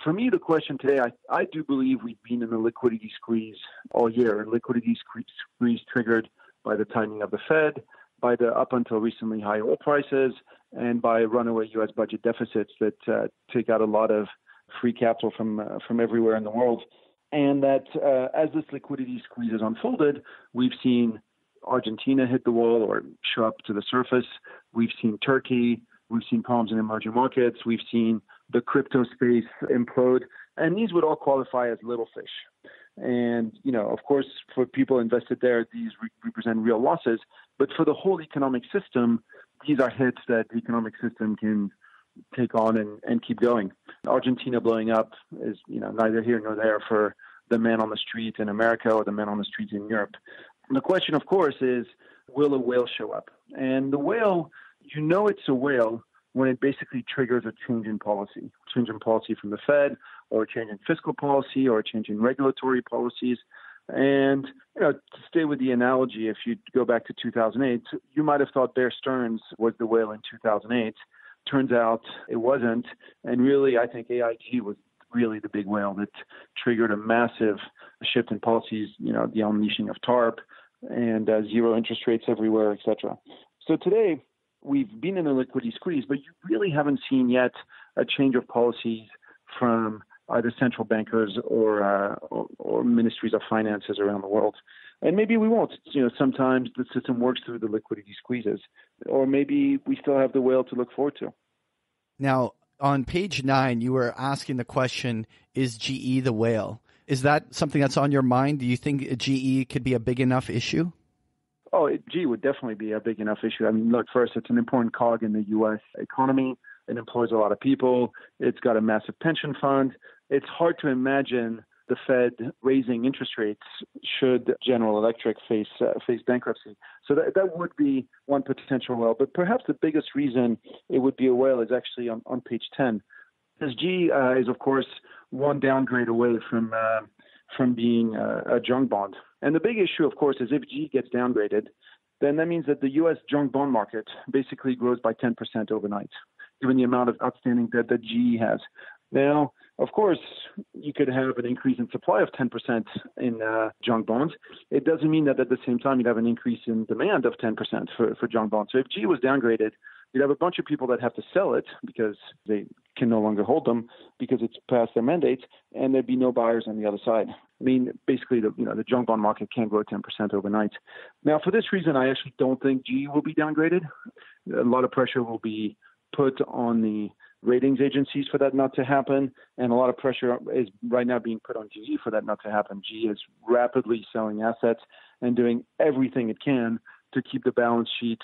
For me, the question today, I, I do believe we've been in a liquidity squeeze all year, a liquidity squeeze triggered by the timing of the Fed, by the up until recently high oil prices, and by runaway U.S. budget deficits that uh, take out a lot of free capital from uh, from everywhere in the world. And that uh, as this liquidity squeeze has unfolded, we've seen Argentina hit the wall or show up to the surface. We've seen Turkey. We've seen problems in emerging markets. We've seen the crypto space implode. And these would all qualify as little fish. And, you know, of course, for people invested there, these re- represent real losses. But for the whole economic system, these are hits that the economic system can take on and, and keep going. Argentina blowing up is, you know, neither here nor there for the man on the street in America or the man on the street in Europe. The question, of course, is will a whale show up? And the whale, you know it's a whale when it basically triggers a change in policy, change in policy from the Fed, or a change in fiscal policy, or a change in regulatory policies. And you know, to stay with the analogy, if you go back to 2008, you might have thought Bear Stearns was the whale in 2008. Turns out it wasn't, and really, I think AIG was really the big whale that triggered a massive shift in policies. You know, the unleashing of TARP and uh, zero interest rates everywhere, etc. So today, we've been in a liquidity squeeze, but you really haven't seen yet a change of policies from either central bankers or, uh, or, or ministries of finances around the world. And maybe we won't. You know, sometimes the system works through the liquidity squeezes, or maybe we still have the whale to look forward to. Now, on page nine, you were asking the question: Is GE the whale? Is that something that's on your mind? Do you think GE could be a big enough issue? Oh, it, GE would definitely be a big enough issue. I mean, look, first, it's an important cog in the U.S. economy. It employs a lot of people. It's got a massive pension fund. It's hard to imagine the Fed raising interest rates should General Electric face uh, face bankruptcy. So that that would be one potential whale. But perhaps the biggest reason it would be a whale is actually on, on page 10. Because GE uh, is, of course, one downgrade away from uh, from being a, a junk bond. And the big issue, of course, is if GE gets downgraded, then that means that the U.S. junk bond market basically grows by 10% overnight, given the amount of outstanding debt that GE has. Now, of course, you could have an increase in supply of 10% in uh, junk bonds. It doesn't mean that at the same time you'd have an increase in demand of 10% for, for junk bonds. So if GE was downgraded, you'd have a bunch of people that have to sell it because they can no longer hold them because it's past their mandate, and there'd be no buyers on the other side. I mean, basically, the you know the junk bond market can grow 10% overnight. Now, for this reason, I actually don't think GE will be downgraded. A lot of pressure will be put on the ratings agencies for that not to happen, and a lot of pressure is right now being put on GE for that not to happen. GE is rapidly selling assets and doing everything it can to keep the balance sheet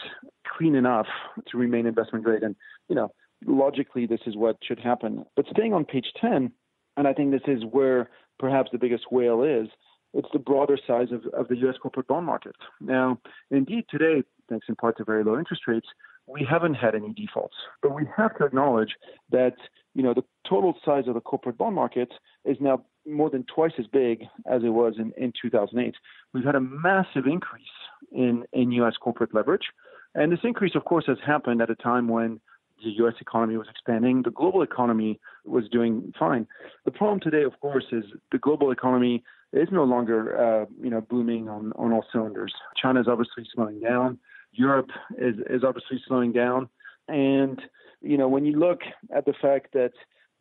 clean enough to remain investment grade. And you know, logically, this is what should happen. But staying on page 10, and I think this is where perhaps the biggest whale is. It's the broader size of, of the U.S. corporate bond market. Now, indeed, today, thanks in part to very low interest rates, we haven't had any defaults. But we have to acknowledge that you know the total size of the corporate bond market is now more than twice as big as it was in, in 2008. We've had a massive increase in, in U.S. corporate leverage. And this increase, of course, has happened at a time when the U.S. economy was expanding. The global economy was doing fine. The problem today, of course, is the global economy is no longer, uh, you know, booming on, on all cylinders. China is obviously slowing down. Europe is, is obviously slowing down. And, you know, when you look at the fact that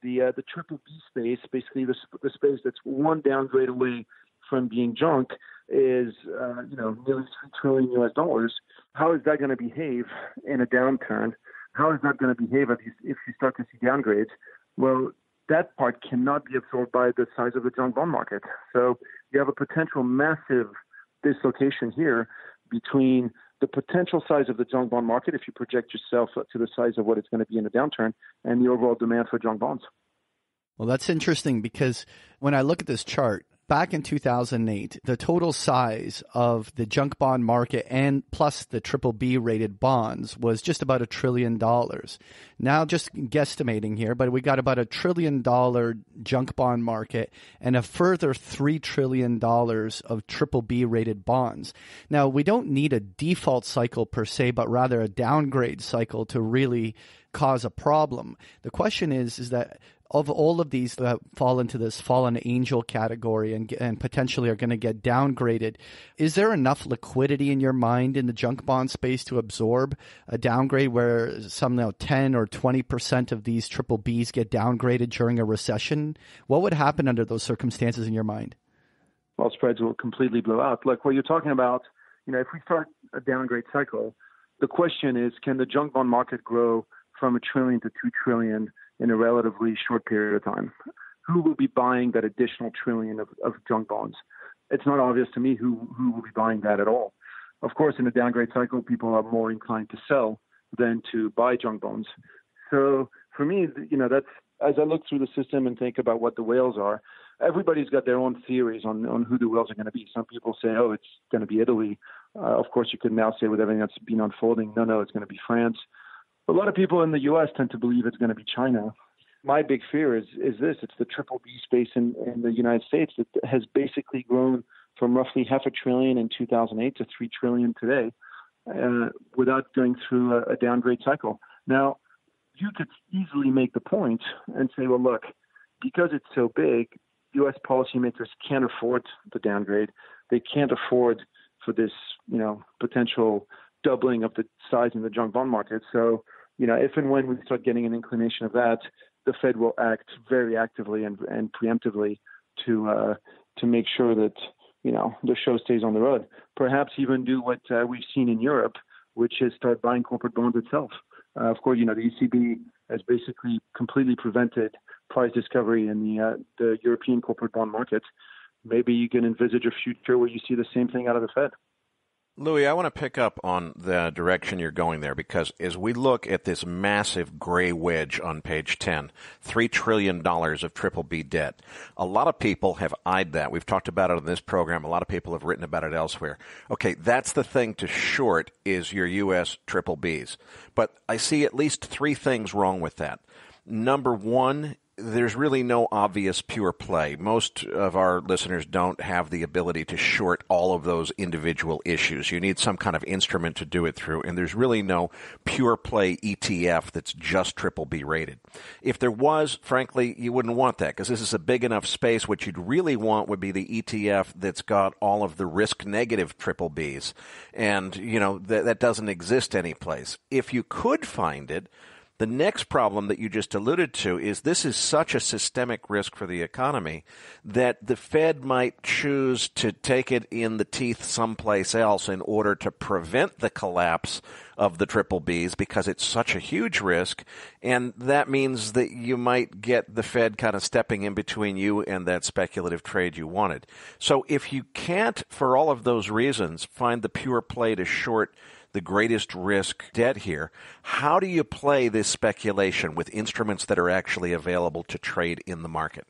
the uh, the triple B space, basically the, the space that's one downgrade away from being junk, is uh, you know nearly three trillion U.S. dollars. How is that going to behave in a downturn? How is that going to behave if you if you start to see downgrades? Well, that part cannot be absorbed by the size of the junk bond market. So you have a potential massive dislocation here between the potential size of the junk bond market, if you project yourself to the size of what it's going to be in a downturn, and the overall demand for junk bonds. Well, that's interesting because when I look at this chart, back in 2008, the total size of the junk bond market and plus the triple B rated bonds was just about a trillion dollars. Now, just guesstimating here, but we got about a trillion dollar junk bond market and a further $3 trillion of triple B rated bonds. Now, we don't need a default cycle per se, but rather a downgrade cycle to really cause a problem. The question is, is that of all of these that fall into this fallen angel category and, and potentially are going to get downgraded, is there enough liquidity in your mind in the junk bond space to absorb a downgrade where some you know, 10 or 20% of these triple Bs get downgraded during a recession? What would happen under those circumstances in your mind? Well, spreads will completely blow out. Look, what you're talking about, you know, if we start a downgrade cycle, the question is, can the junk bond market grow from a trillion to two trillion in a relatively short period of time. Who will be buying that additional trillion of, of junk bonds? It's not obvious to me who, who will be buying that at all. Of course, in a downgrade cycle, people are more inclined to sell than to buy junk bonds. So for me, you know, that's as I look through the system and think about what the whales are, everybody's got their own theories on, on who the whales are going to be. Some people say, oh, it's going to be Italy. Uh, of course, you could now say with everything that's been unfolding, no, no, it's going to be France. A lot of people in the U.S. tend to believe it's going to be China. My big fear is is this: it's the triple B space in, in the United States that has basically grown from roughly half a trillion in 2008 to three trillion today, uh, without going through a, a downgrade cycle. Now, you could easily make the point and say, well, look, because it's so big, U.S. policymakers can't afford the downgrade. They can't afford for this, you know, potential doubling of the size in the junk bond market. So, you know, if and when we start getting an inclination of that, the Fed will act very actively and, and preemptively to uh, to make sure that you know the show stays on the road. Perhaps even do what uh, we've seen in Europe, which is start buying corporate bonds itself. Uh, of course, you know the ECB has basically completely prevented price discovery in the uh, the European corporate bond market. Maybe you can envisage a future where you see the same thing out of the Fed. Louis, I want to pick up on the direction you're going there because as we look at this massive gray wedge on page 10, $3 trillion of triple B debt, a lot of people have eyed that. We've talked about it on this program. A lot of people have written about it elsewhere. Okay, that's the thing to short is your U.S. triple Bs. But I see at least three things wrong with that. Number one there's really no obvious pure play. Most of our listeners don't have the ability to short all of those individual issues. You need some kind of instrument to do it through, and there's really no pure play ETF that's just triple B rated. If there was, frankly, you wouldn't want that because this is a big enough space. What you'd really want would be the ETF that's got all of the risk negative triple Bs, and you know that that doesn't exist anyplace. If you could find it, the next problem that you just alluded to is this is such a systemic risk for the economy that the Fed might choose to take it in the teeth someplace else in order to prevent the collapse of the triple Bs because it's such a huge risk. And that means that you might get the Fed kind of stepping in between you and that speculative trade you wanted. So if you can't, for all of those reasons, find the pure play to short the greatest risk debt here. How do you play this speculation with instruments that are actually available to trade in the market?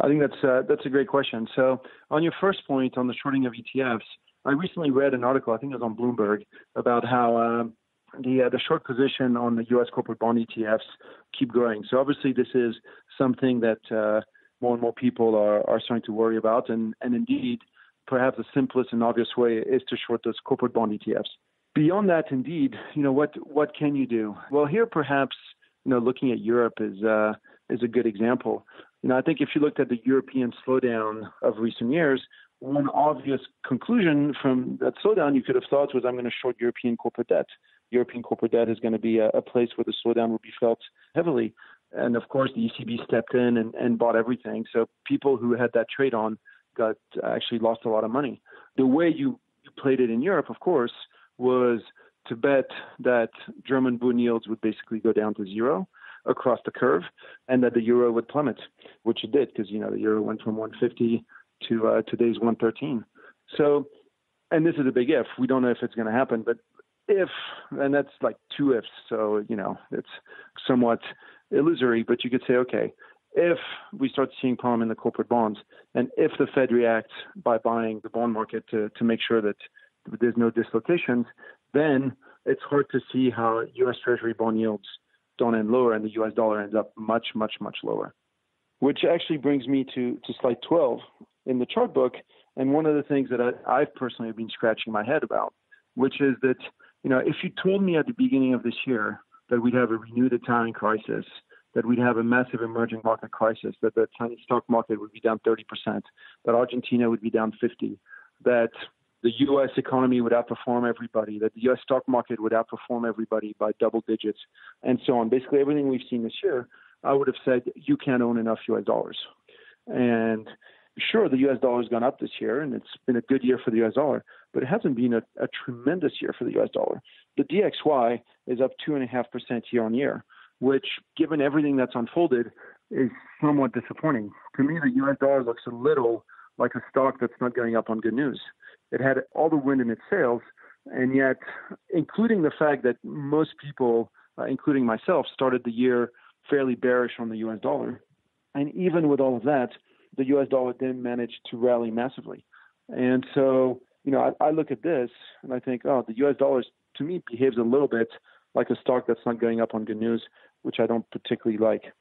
I think that's uh, that's a great question. So, on your first point on the shorting of ETFs, I recently read an article, I think it was on Bloomberg, about how um, the uh, the short position on the U.S. corporate bond ETFs keep growing. So, obviously, this is something that uh, more and more people are, are starting to worry about, and and indeed, perhaps the simplest and obvious way is to short those corporate bond ETFs. Beyond that, indeed, you know what what can you do? Well, here perhaps you know looking at Europe is uh, is a good example. You know, I think if you looked at the European slowdown of recent years, one obvious conclusion from that slowdown you could have thought was I'm going to short European corporate debt. European corporate debt is going to be a, a place where the slowdown will be felt heavily. And of course, the ECB stepped in and, and bought everything. So people who had that trade on got actually lost a lot of money. The way you, you played it in Europe, of course, was to bet that German bond yields would basically go down to zero across the curve, and that the euro would plummet, which it did because you know the euro went from 150 to uh, today's 113. So, and this is a big if. We don't know if it's going to happen, but if, and that's like two ifs. So you know it's somewhat illusory, but you could say, okay, if we start seeing problem in the corporate bonds, and if the Fed reacts by buying the bond market to to make sure that there's no dislocations, then it's hard to see how U.S. Treasury bond yields don't end lower and the U.S. dollar ends up much, much, much lower. Which actually brings me to, to slide 12 in the chart book, and one of the things that I, I've personally been scratching my head about, which is that you know if you told me at the beginning of this year that we'd have a renewed Italian crisis, that we'd have a massive emerging market crisis, that the Chinese stock market would be down 30%, that Argentina would be down 50, that the U.S. economy would outperform everybody, that the U.S. stock market would outperform everybody by double digits, and so on. Basically, everything we've seen this year, I would have said you can't own enough U.S. dollars. And sure, the U.S. dollar has gone up this year, and it's been a good year for the U.S. dollar, but it hasn't been a, a tremendous year for the U.S. dollar. The DXY is up two and a half percent year on year, which, given everything that's unfolded, is somewhat disappointing. To me, the U.S. dollar looks a little like a stock that's not going up on good news. It had all the wind in its sails, and yet, including the fact that most people, uh, including myself, started the year fairly bearish on the U.S. dollar, and even with all of that, the U.S. dollar didn't manage to rally massively. And so, you know, I, I look at this and I think, oh, the U.S. dollar to me behaves a little bit like a stock that's not going up on good news, which I don't particularly like.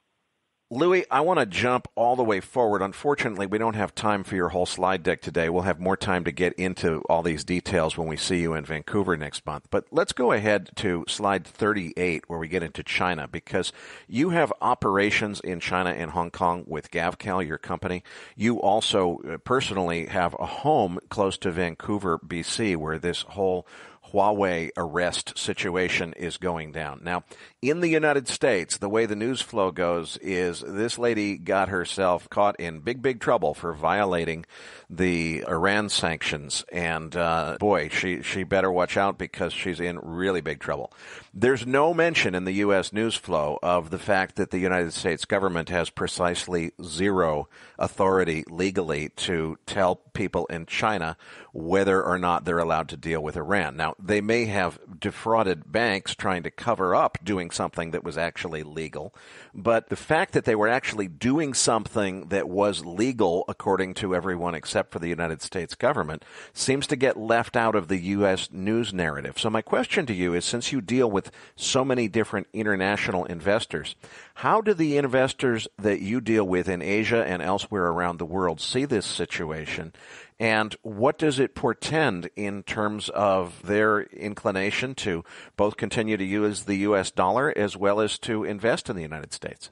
Louis, I want to jump all the way forward. Unfortunately, we don't have time for your whole slide deck today. We'll have more time to get into all these details when we see you in Vancouver next month. But let's go ahead to slide 38 where we get into China because you have operations in China and Hong Kong with Gavekal, your company. You also uh, personally have a home close to Vancouver, BC, where this whole Huawei arrest situation is going down. Now, in the United States, the way the news flow goes is this lady got herself caught in big, big trouble for violating the Iran sanctions, and uh, boy, she she better watch out because she's in really big trouble. There's no mention in the U.S. news flow of the fact that the United States government has precisely zero authority legally to tell people in China whether or not they're allowed to deal with Iran. Now, they may have defrauded banks trying to cover up doing something that was actually legal, but the fact that they were actually doing something that was legal according to everyone except for the United States government seems to get left out of the U.S. news narrative. So my question to you is, since you deal with so many different international investors, how do the investors that you deal with in Asia and elsewhere around the world see this situation? And what does it portend in terms of their inclination to both continue to use the U.S. dollar as well as to invest in the United States?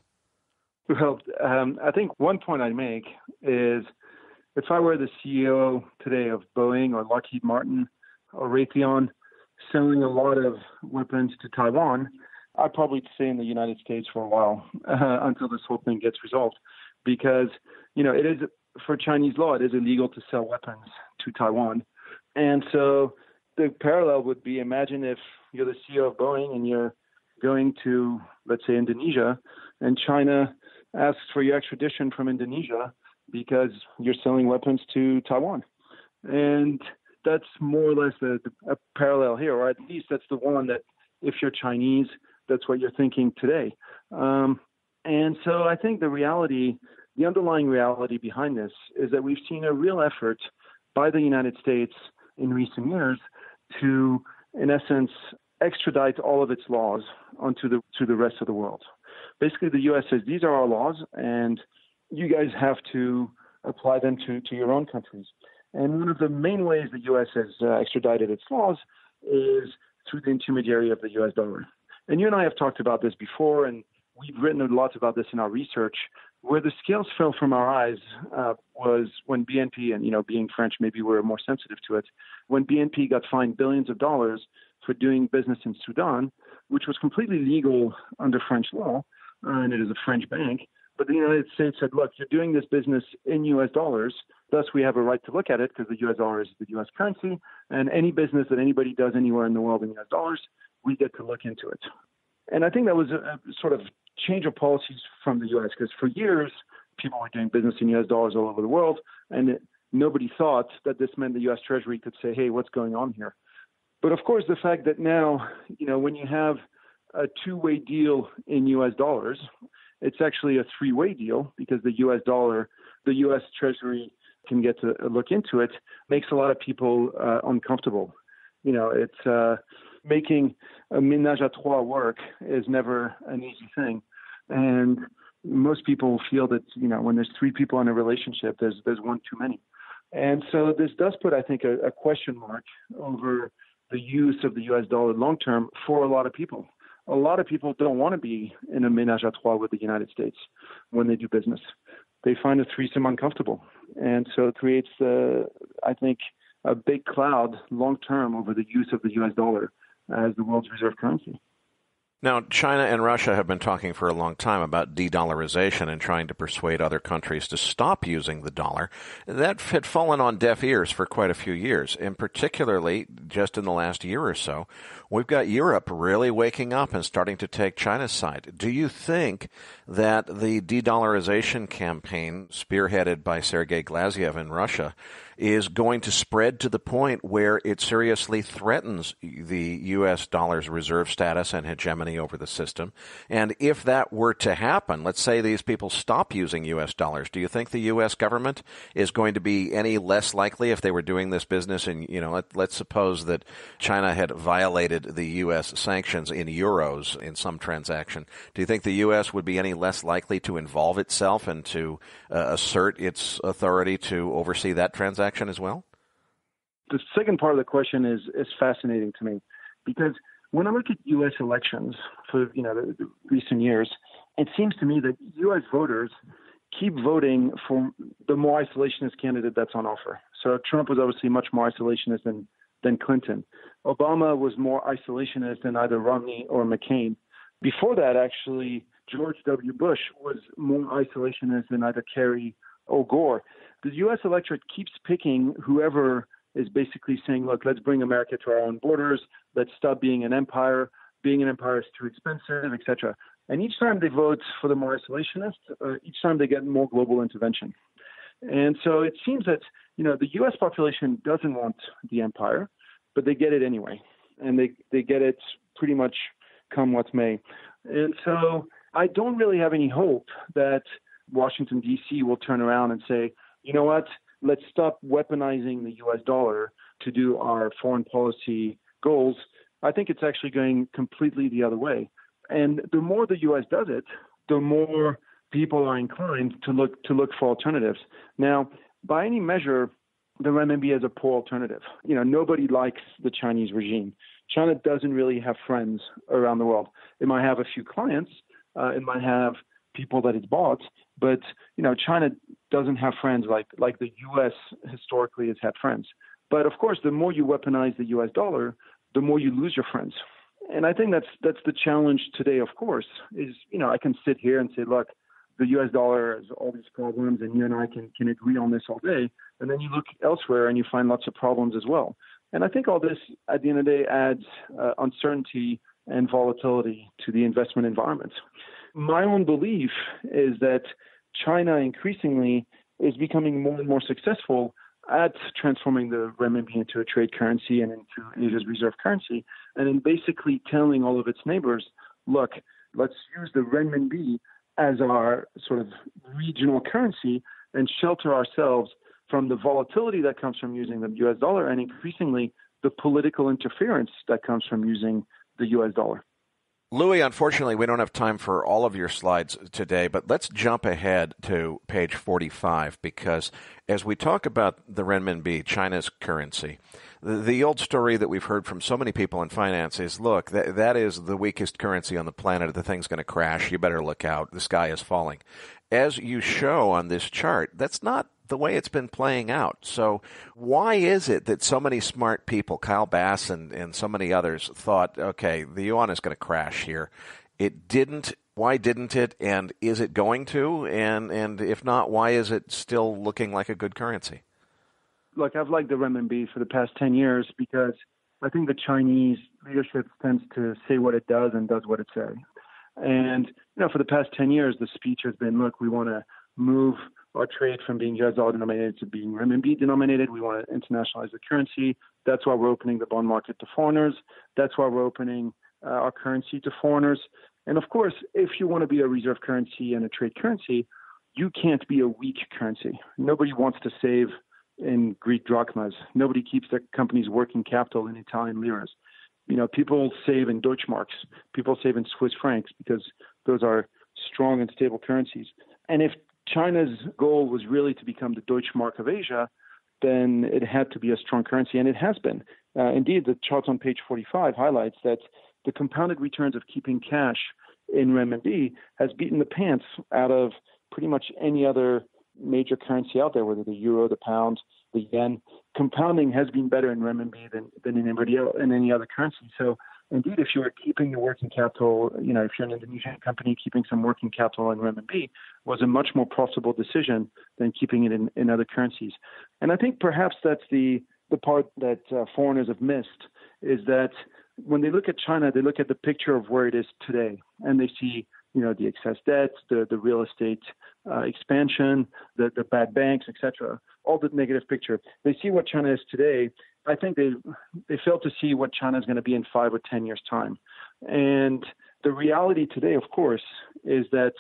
Well, um, I think one point I make is if I were the CEO today of Boeing or Lockheed Martin or Raytheon selling a lot of weapons to Taiwan, I'd probably stay in the United States for a while uh, until this whole thing gets resolved because, you know, it is for Chinese law, it is illegal to sell weapons to Taiwan. And so the parallel would be imagine if you're the CEO of Boeing and you're going to, let's say, Indonesia, and China asks for your extradition from Indonesia because you're selling weapons to Taiwan. And that's more or less a, a parallel here, or at least that's the one that if you're Chinese, that's what you're thinking today. Um, and so I think the reality the underlying reality behind this is that we've seen a real effort by the United States in recent years to, in essence, extradite all of its laws onto the to the rest of the world. Basically, the U.S. says these are our laws, and you guys have to apply them to, to your own countries. And one of the main ways the U.S. has uh, extradited its laws is through the intermediary of the U.S. dollar. And you and I have talked about this before, and we've written a lot about this in our research. Where the scales fell from our eyes uh, was when BNP, and you know, being French, maybe we're more sensitive to it. When BNP got fined billions of dollars for doing business in Sudan, which was completely legal under French law, uh, and it is a French bank. But the United States said, look, you're doing this business in U.S. dollars, thus we have a right to look at it because the U.S. dollar is the U.S. currency, and any business that anybody does anywhere in the world in U.S. dollars, we get to look into it. And I think that was a, a sort of change of policies from the U.S. because for years people were doing business in U.S. dollars all over the world, and it, nobody thought that this meant the U.S. Treasury could say, "Hey, what's going on here?" But of course, the fact that now, you know, when you have a two-way deal in U.S. dollars, it's actually a three-way deal because the U.S. dollar, the U.S. Treasury can get to look into it, makes a lot of people uh, uncomfortable. You know, it's uh, making a ménage à trois work is never an easy thing, and most people feel that you know when there's three people in a relationship, there's there's one too many, and so this does put I think a, a question mark over the use of the U.S. dollar long term for a lot of people. A lot of people don't want to be in a ménage à trois with the United States when they do business. They find a threesome uncomfortable, and so it creates, uh, I think, a big cloud long term over the use of the U.S. dollar as the world's reserve currency. Now, China and Russia have been talking for a long time about de dollarization and trying to persuade other countries to stop using the dollar. That had fallen on deaf ears for quite a few years, and particularly just in the last year or so, we've got Europe really waking up and starting to take China's side. Do you think that the de dollarization campaign, spearheaded by Sergei Glaziev in Russia, is going to spread to the point where it seriously threatens the U.S. dollar's reserve status and hegemony? over the system. And if that were to happen, let's say these people stop using U.S. dollars, do you think the U.S. government is going to be any less likely if they were doing this business? And you know, let, let's suppose that China had violated the U.S. sanctions in euros in some transaction. Do you think the U.S. would be any less likely to involve itself and to uh, assert its authority to oversee that transaction as well? The second part of the question is is fascinating to me because when I look at U.S. elections for you know the, the recent years, it seems to me that U.S. voters keep voting for the more isolationist candidate that's on offer. So Trump was obviously much more isolationist than than Clinton. Obama was more isolationist than either Romney or McCain. Before that, actually, George W. Bush was more isolationist than either Kerry or Gore. The U.S. electorate keeps picking whoever is basically saying, look, let's bring America to our own borders. Let's stop being an empire. Being an empire is too expensive, etc. And each time they vote for the more isolationist, uh, each time they get more global intervention. And so it seems that you know the U.S. population doesn't want the empire, but they get it anyway, and they they get it pretty much come what may. And so I don't really have any hope that Washington D.C. will turn around and say, you know what, let's stop weaponizing the U.S. dollar to do our foreign policy goals. I think it's actually going completely the other way. And the more the U.S. does it, the more people are inclined to look to look for alternatives. Now, by any measure, the renminbi is a poor alternative. You know, nobody likes the Chinese regime. China doesn't really have friends around the world. It might have a few clients. Uh, it might have people that it's bought, but you know, China doesn't have friends like like the U.S. historically has had friends. But of course, the more you weaponize the U.S. dollar, the more you lose your friends. And I think that's that's the challenge today. Of course, is you know I can sit here and say, look, the U.S. dollar has all these problems, and you and I can can agree on this all day. And then you look elsewhere and you find lots of problems as well. And I think all this, at the end of the day, adds uh, uncertainty and volatility to the investment environment. My own belief is that China increasingly is becoming more and more successful at transforming the renminbi into a trade currency and into Asia's reserve currency, and then basically telling all of its neighbors, look, let's use the renminbi as our sort of regional currency and shelter ourselves from the volatility that comes from using the US dollar and increasingly the political interference that comes from using the US dollar. Louis, unfortunately, we don't have time for all of your slides today, but let's jump ahead to page 45 because as we talk about the renminbi, China's currency, the, old story that we've heard from so many people in finance is look, that, that is the weakest currency on the planet. The thing's going to crash. You better look out. The sky is falling. As you show on this chart, that's not the way it's been playing out. So why is it that so many smart people, Kyle Bass and, and so many others, thought, okay, the yuan is going to crash here? It didn't. Why didn't it? And is it going to? And and if not, why is it still looking like a good currency? Look, I've liked the renminbi for the past ten years because I think the Chinese leadership tends to say what it does and does what it says. And you know, for the past ten years, the speech has been, look, we want to move our trade from being US dollar denominated to being renminbi denominated. We want to internationalize the currency. That's why we're opening the bond market to foreigners. That's why we're opening uh, our currency to foreigners. And of course, if you want to be a reserve currency and a trade currency, you can't be a weak currency. Nobody wants to save in Greek drachmas. Nobody keeps their company's working capital in Italian liras. You know, people save in Deutschmarks. People save in Swiss francs because those are strong and stable currencies. And if China's goal was really to become the Deutschmark of Asia, then it had to be a strong currency, and it has been. Uh, indeed, the chart on page 45 highlights that the compounded returns of keeping cash in renminbi has beaten the pants out of pretty much any other major currency out there, whether the euro, the pound, the yen. Compounding has been better in renminbi than, than in, in any other currency. So indeed, if you are keeping your working capital, you know, if you're an Indonesian company, keeping some working capital in renminbi was a much more profitable decision than keeping it in, in other currencies. And I think perhaps that's the the part that uh, foreigners have missed is that when they look at China, they look at the picture of where it is today, and they see you know the excess debt, the the real estate uh, expansion, the the bad banks, etc. All the negative picture. They see what China is today, I think they they fail to see what China is going to be in five or ten years time, and The reality today, of course, is that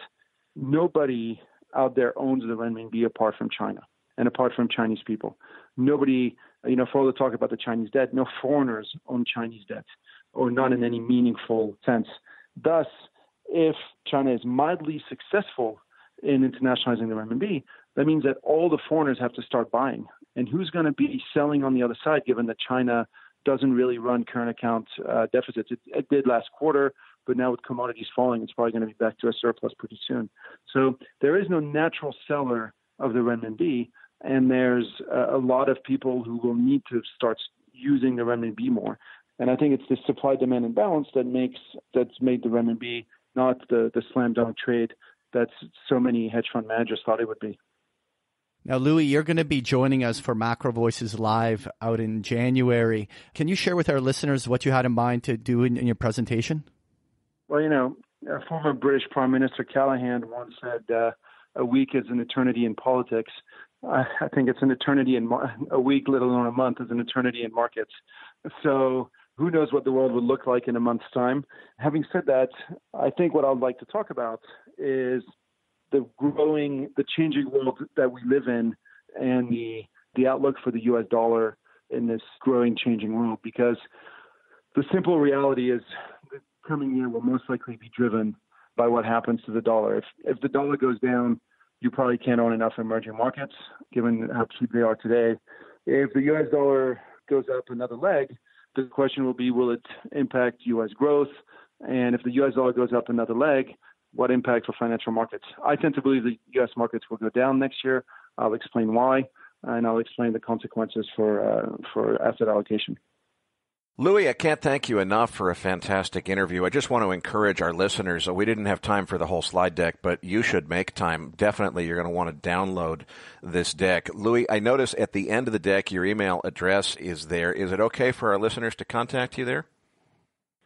nobody out there owns the renminbi apart from China and apart from Chinese people. Nobody, you know, for all the talk about the Chinese debt, no foreigners own Chinese debt, or not in any meaningful sense. Thus, if China is mildly successful in internationalizing the renminbi, that means that all the foreigners have to start buying. And who's going to be selling on the other side, given that China doesn't really run current account uh, deficits? It, it did last quarter, but now with commodities falling, it's probably going to be back to a surplus pretty soon. So there is no natural seller of the renminbi, and there's a, lot of people who will need to start using the renminbi more. And I think it's the supply demand imbalance that makes that's made the renminbi not the, the slam dunk trade that so many hedge fund managers thought it would be. Now, Louis, you're going to be joining us for Macro Voices Live out in January. Can you share with our listeners what you had in mind to do in, in your presentation? Well, you know, former British Prime Minister Callaghan once said, uh, "A week is an eternity in politics." I, I think it's an eternity in mar- a week, let alone a month, is an eternity in markets. So who knows what the world would look like in a month's time. Having said that, I think what I'd like to talk about is the growing, the changing world that we live in, and the the outlook for the U.S. dollar in this growing, changing world. Because the simple reality is, the coming year will most likely be driven by what happens to the dollar. If if the dollar goes down, you probably can't own enough emerging markets, given how cheap they are today. If the U.S. dollar goes up another leg, the question will be, will it impact U.S. growth? And if the U.S. dollar goes up another leg, what impact for financial markets? I tend to believe the U.S. markets will go down next year. I'll explain why, and I'll explain the consequences for uh, for asset allocation. Louis, I can't thank you enough for a fantastic interview. I just want to encourage our listeners. We didn't have time for the whole slide deck, but you should make time. Definitely, you're going to want to download this deck. Louis, I notice at the end of the deck, your email address is there. Is it okay for our listeners to contact you there?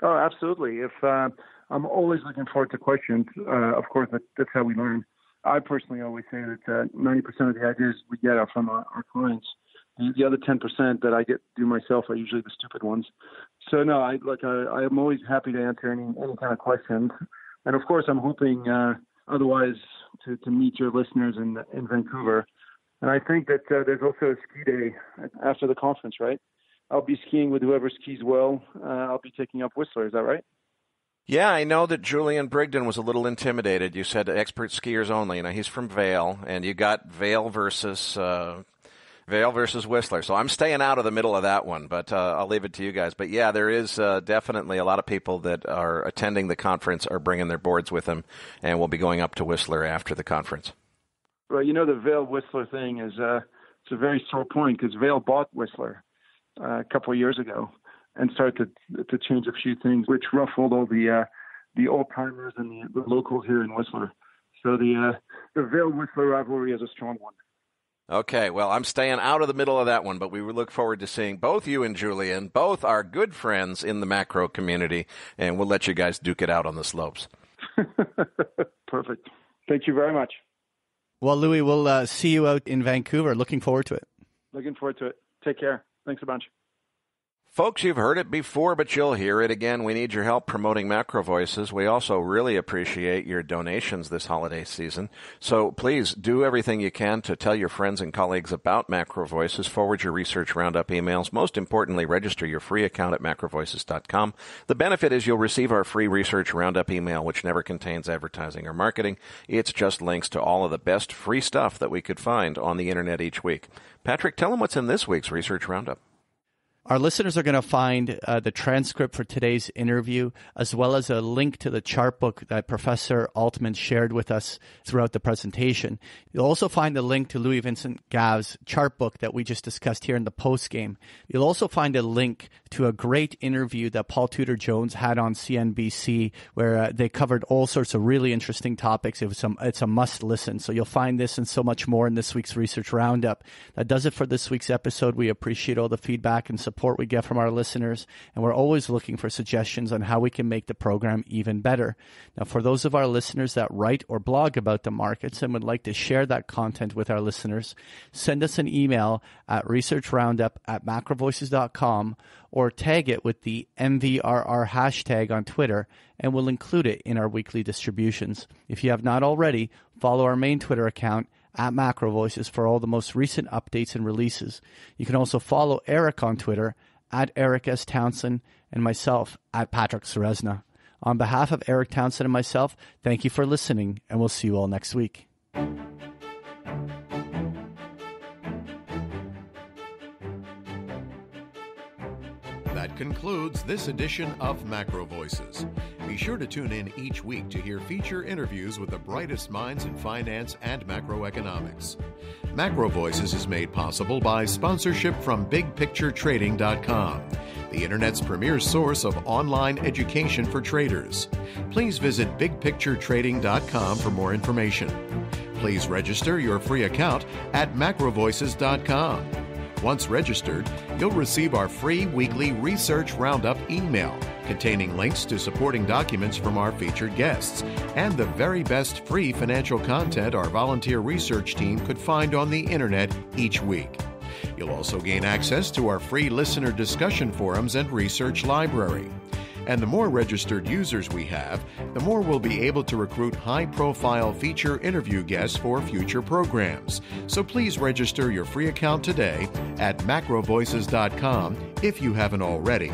Oh, absolutely. If uh, I'm always looking forward to questions. Uh, of course, that, that's how we learn. I personally always say that uh, 90% of the ideas we get are from our, our clients the other ten percent that I get do myself are usually the stupid ones. So no, I like I, I'm always happy to answer any any kind of questions, and of course I'm hoping uh, otherwise to, to meet your listeners in in Vancouver. And I think that uh, there's also a ski day after the conference, right? I'll be skiing with whoever skis well. Uh, I'll be taking up Whistler. Is that right? Yeah, I know that Julian Brigden was a little intimidated. You said expert skiers only. You know, he's from Vail, and you got Vail versus uh, Vail versus Whistler. So I'm staying out of the middle of that one, but uh, I'll leave it to you guys. But yeah, there is uh, definitely a lot of people that are attending the conference are bringing their boards with them, and we'll be going up to Whistler after the conference. Well, you know the Vail Whistler thing is uh, it's a very sore point because Vail bought Whistler uh, a couple of years ago and start to to change a few things, which ruffled all the uh, the old timers and the, the locals here in Whistler. So the uh, the Vail Whistler rivalry is a strong one. Okay, well, I'm staying out of the middle of that one, but we look forward to seeing both you and Julian, both are good friends in the macro community, and we'll let you guys duke it out on the slopes. Perfect. Thank you very much. Well, Louis, we'll uh, see you out in Vancouver. Looking forward to it. Looking forward to it. Take care. Thanks a bunch. Folks, you've heard it before, but you'll hear it again. We need your help promoting Macro Voices. We also really appreciate your donations this holiday season. So please do everything you can to tell your friends and colleagues about Macro Voices. Forward your research roundup emails. Most importantly, register your free account at macrovoices.com. The benefit is you'll receive our free research roundup email, which never contains advertising or marketing. It's just links to all of the best free stuff that we could find on the internet each week. Patrick, tell them what's in this week's research roundup. Our listeners are going to find uh, the transcript for today's interview, as well as a link to the chart book that Professor Altman shared with us throughout the presentation. You'll also find the link to Louis Vincent Gave's chart book that we just discussed here in the post game. You'll also find a link to a great interview that Paul Tudor Jones had on CNBC, where uh, they covered all sorts of really interesting topics. It was some, it's a must listen. So you'll find this and so much more in this week's research roundup. That does it for this week's episode. We appreciate all the feedback and support support we get from our listeners, and we're always looking for suggestions on how we can make the program even better. Now, for those of our listeners that write or blog about the markets and would like to share that content with our listeners, send us an email at researchroundup at macrovoices.com or tag it with the MVRR hashtag on Twitter, and we'll include it in our weekly distributions. If you have not already, follow our main Twitter account at Macro Voices for all the most recent updates and releases. You can also follow Erik on Twitter at Erik S. Townsend and myself at Patrick Ceresna. On behalf of Erik Townsend and myself, thank you for listening, and we'll see you all next week. That concludes this edition of Macro Voices. Be sure to tune in each week to hear feature interviews with the brightest minds in finance and macroeconomics. Macro Voices is made possible by sponsorship from BigPictureTrading.com, the Internet's premier source of online education for traders. Please visit BigPictureTrading.com for more information. Please register your free account at MacroVoices.com. Once registered, you'll receive our free weekly Research Roundup email containing links to supporting documents from our featured guests and the very best free financial content our volunteer research team could find on the internet each week. You'll also gain access to our free listener discussion forums and research library. And the more registered users we have, the more we'll be able to recruit high profile feature interview guests for future programs. So please register your free account today at macrovoices.com if you haven't already.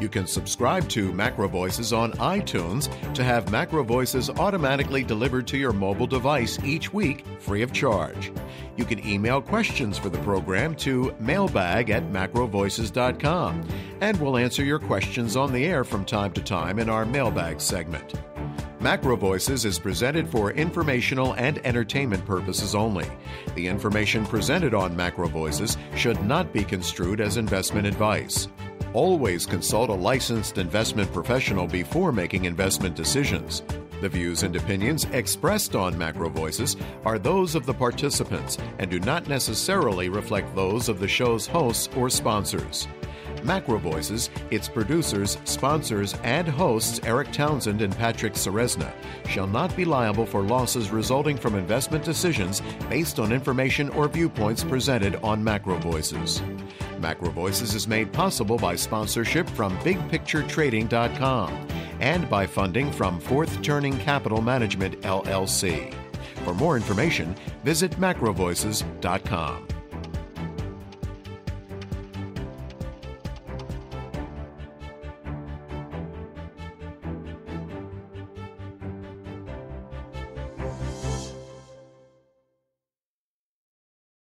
You can subscribe to Macro Voices on iTunes to have Macro Voices automatically delivered to your mobile device each week free of charge. You can email questions for the program to mailbag at macrovoices.com, and we'll answer your questions on the air from time to time in our mailbag segment. Macro Voices is presented for informational and entertainment purposes only. The information presented on Macro Voices should not be construed as investment advice. Always consult a licensed investment professional before making investment decisions. The views and opinions expressed on Macro Voices are those of the participants and do not necessarily reflect those of the show's hosts or sponsors. Macro Voices, its producers, sponsors, and hosts Erik Townsend and Patrick Ceresna shall not be liable for losses resulting from investment decisions based on information or viewpoints presented on Macro Voices. Macro Voices is made possible by sponsorship from BigPictureTrading.com and by funding from Fourth Turning Capital Management, LLC. For more information, visit macrovoices.com.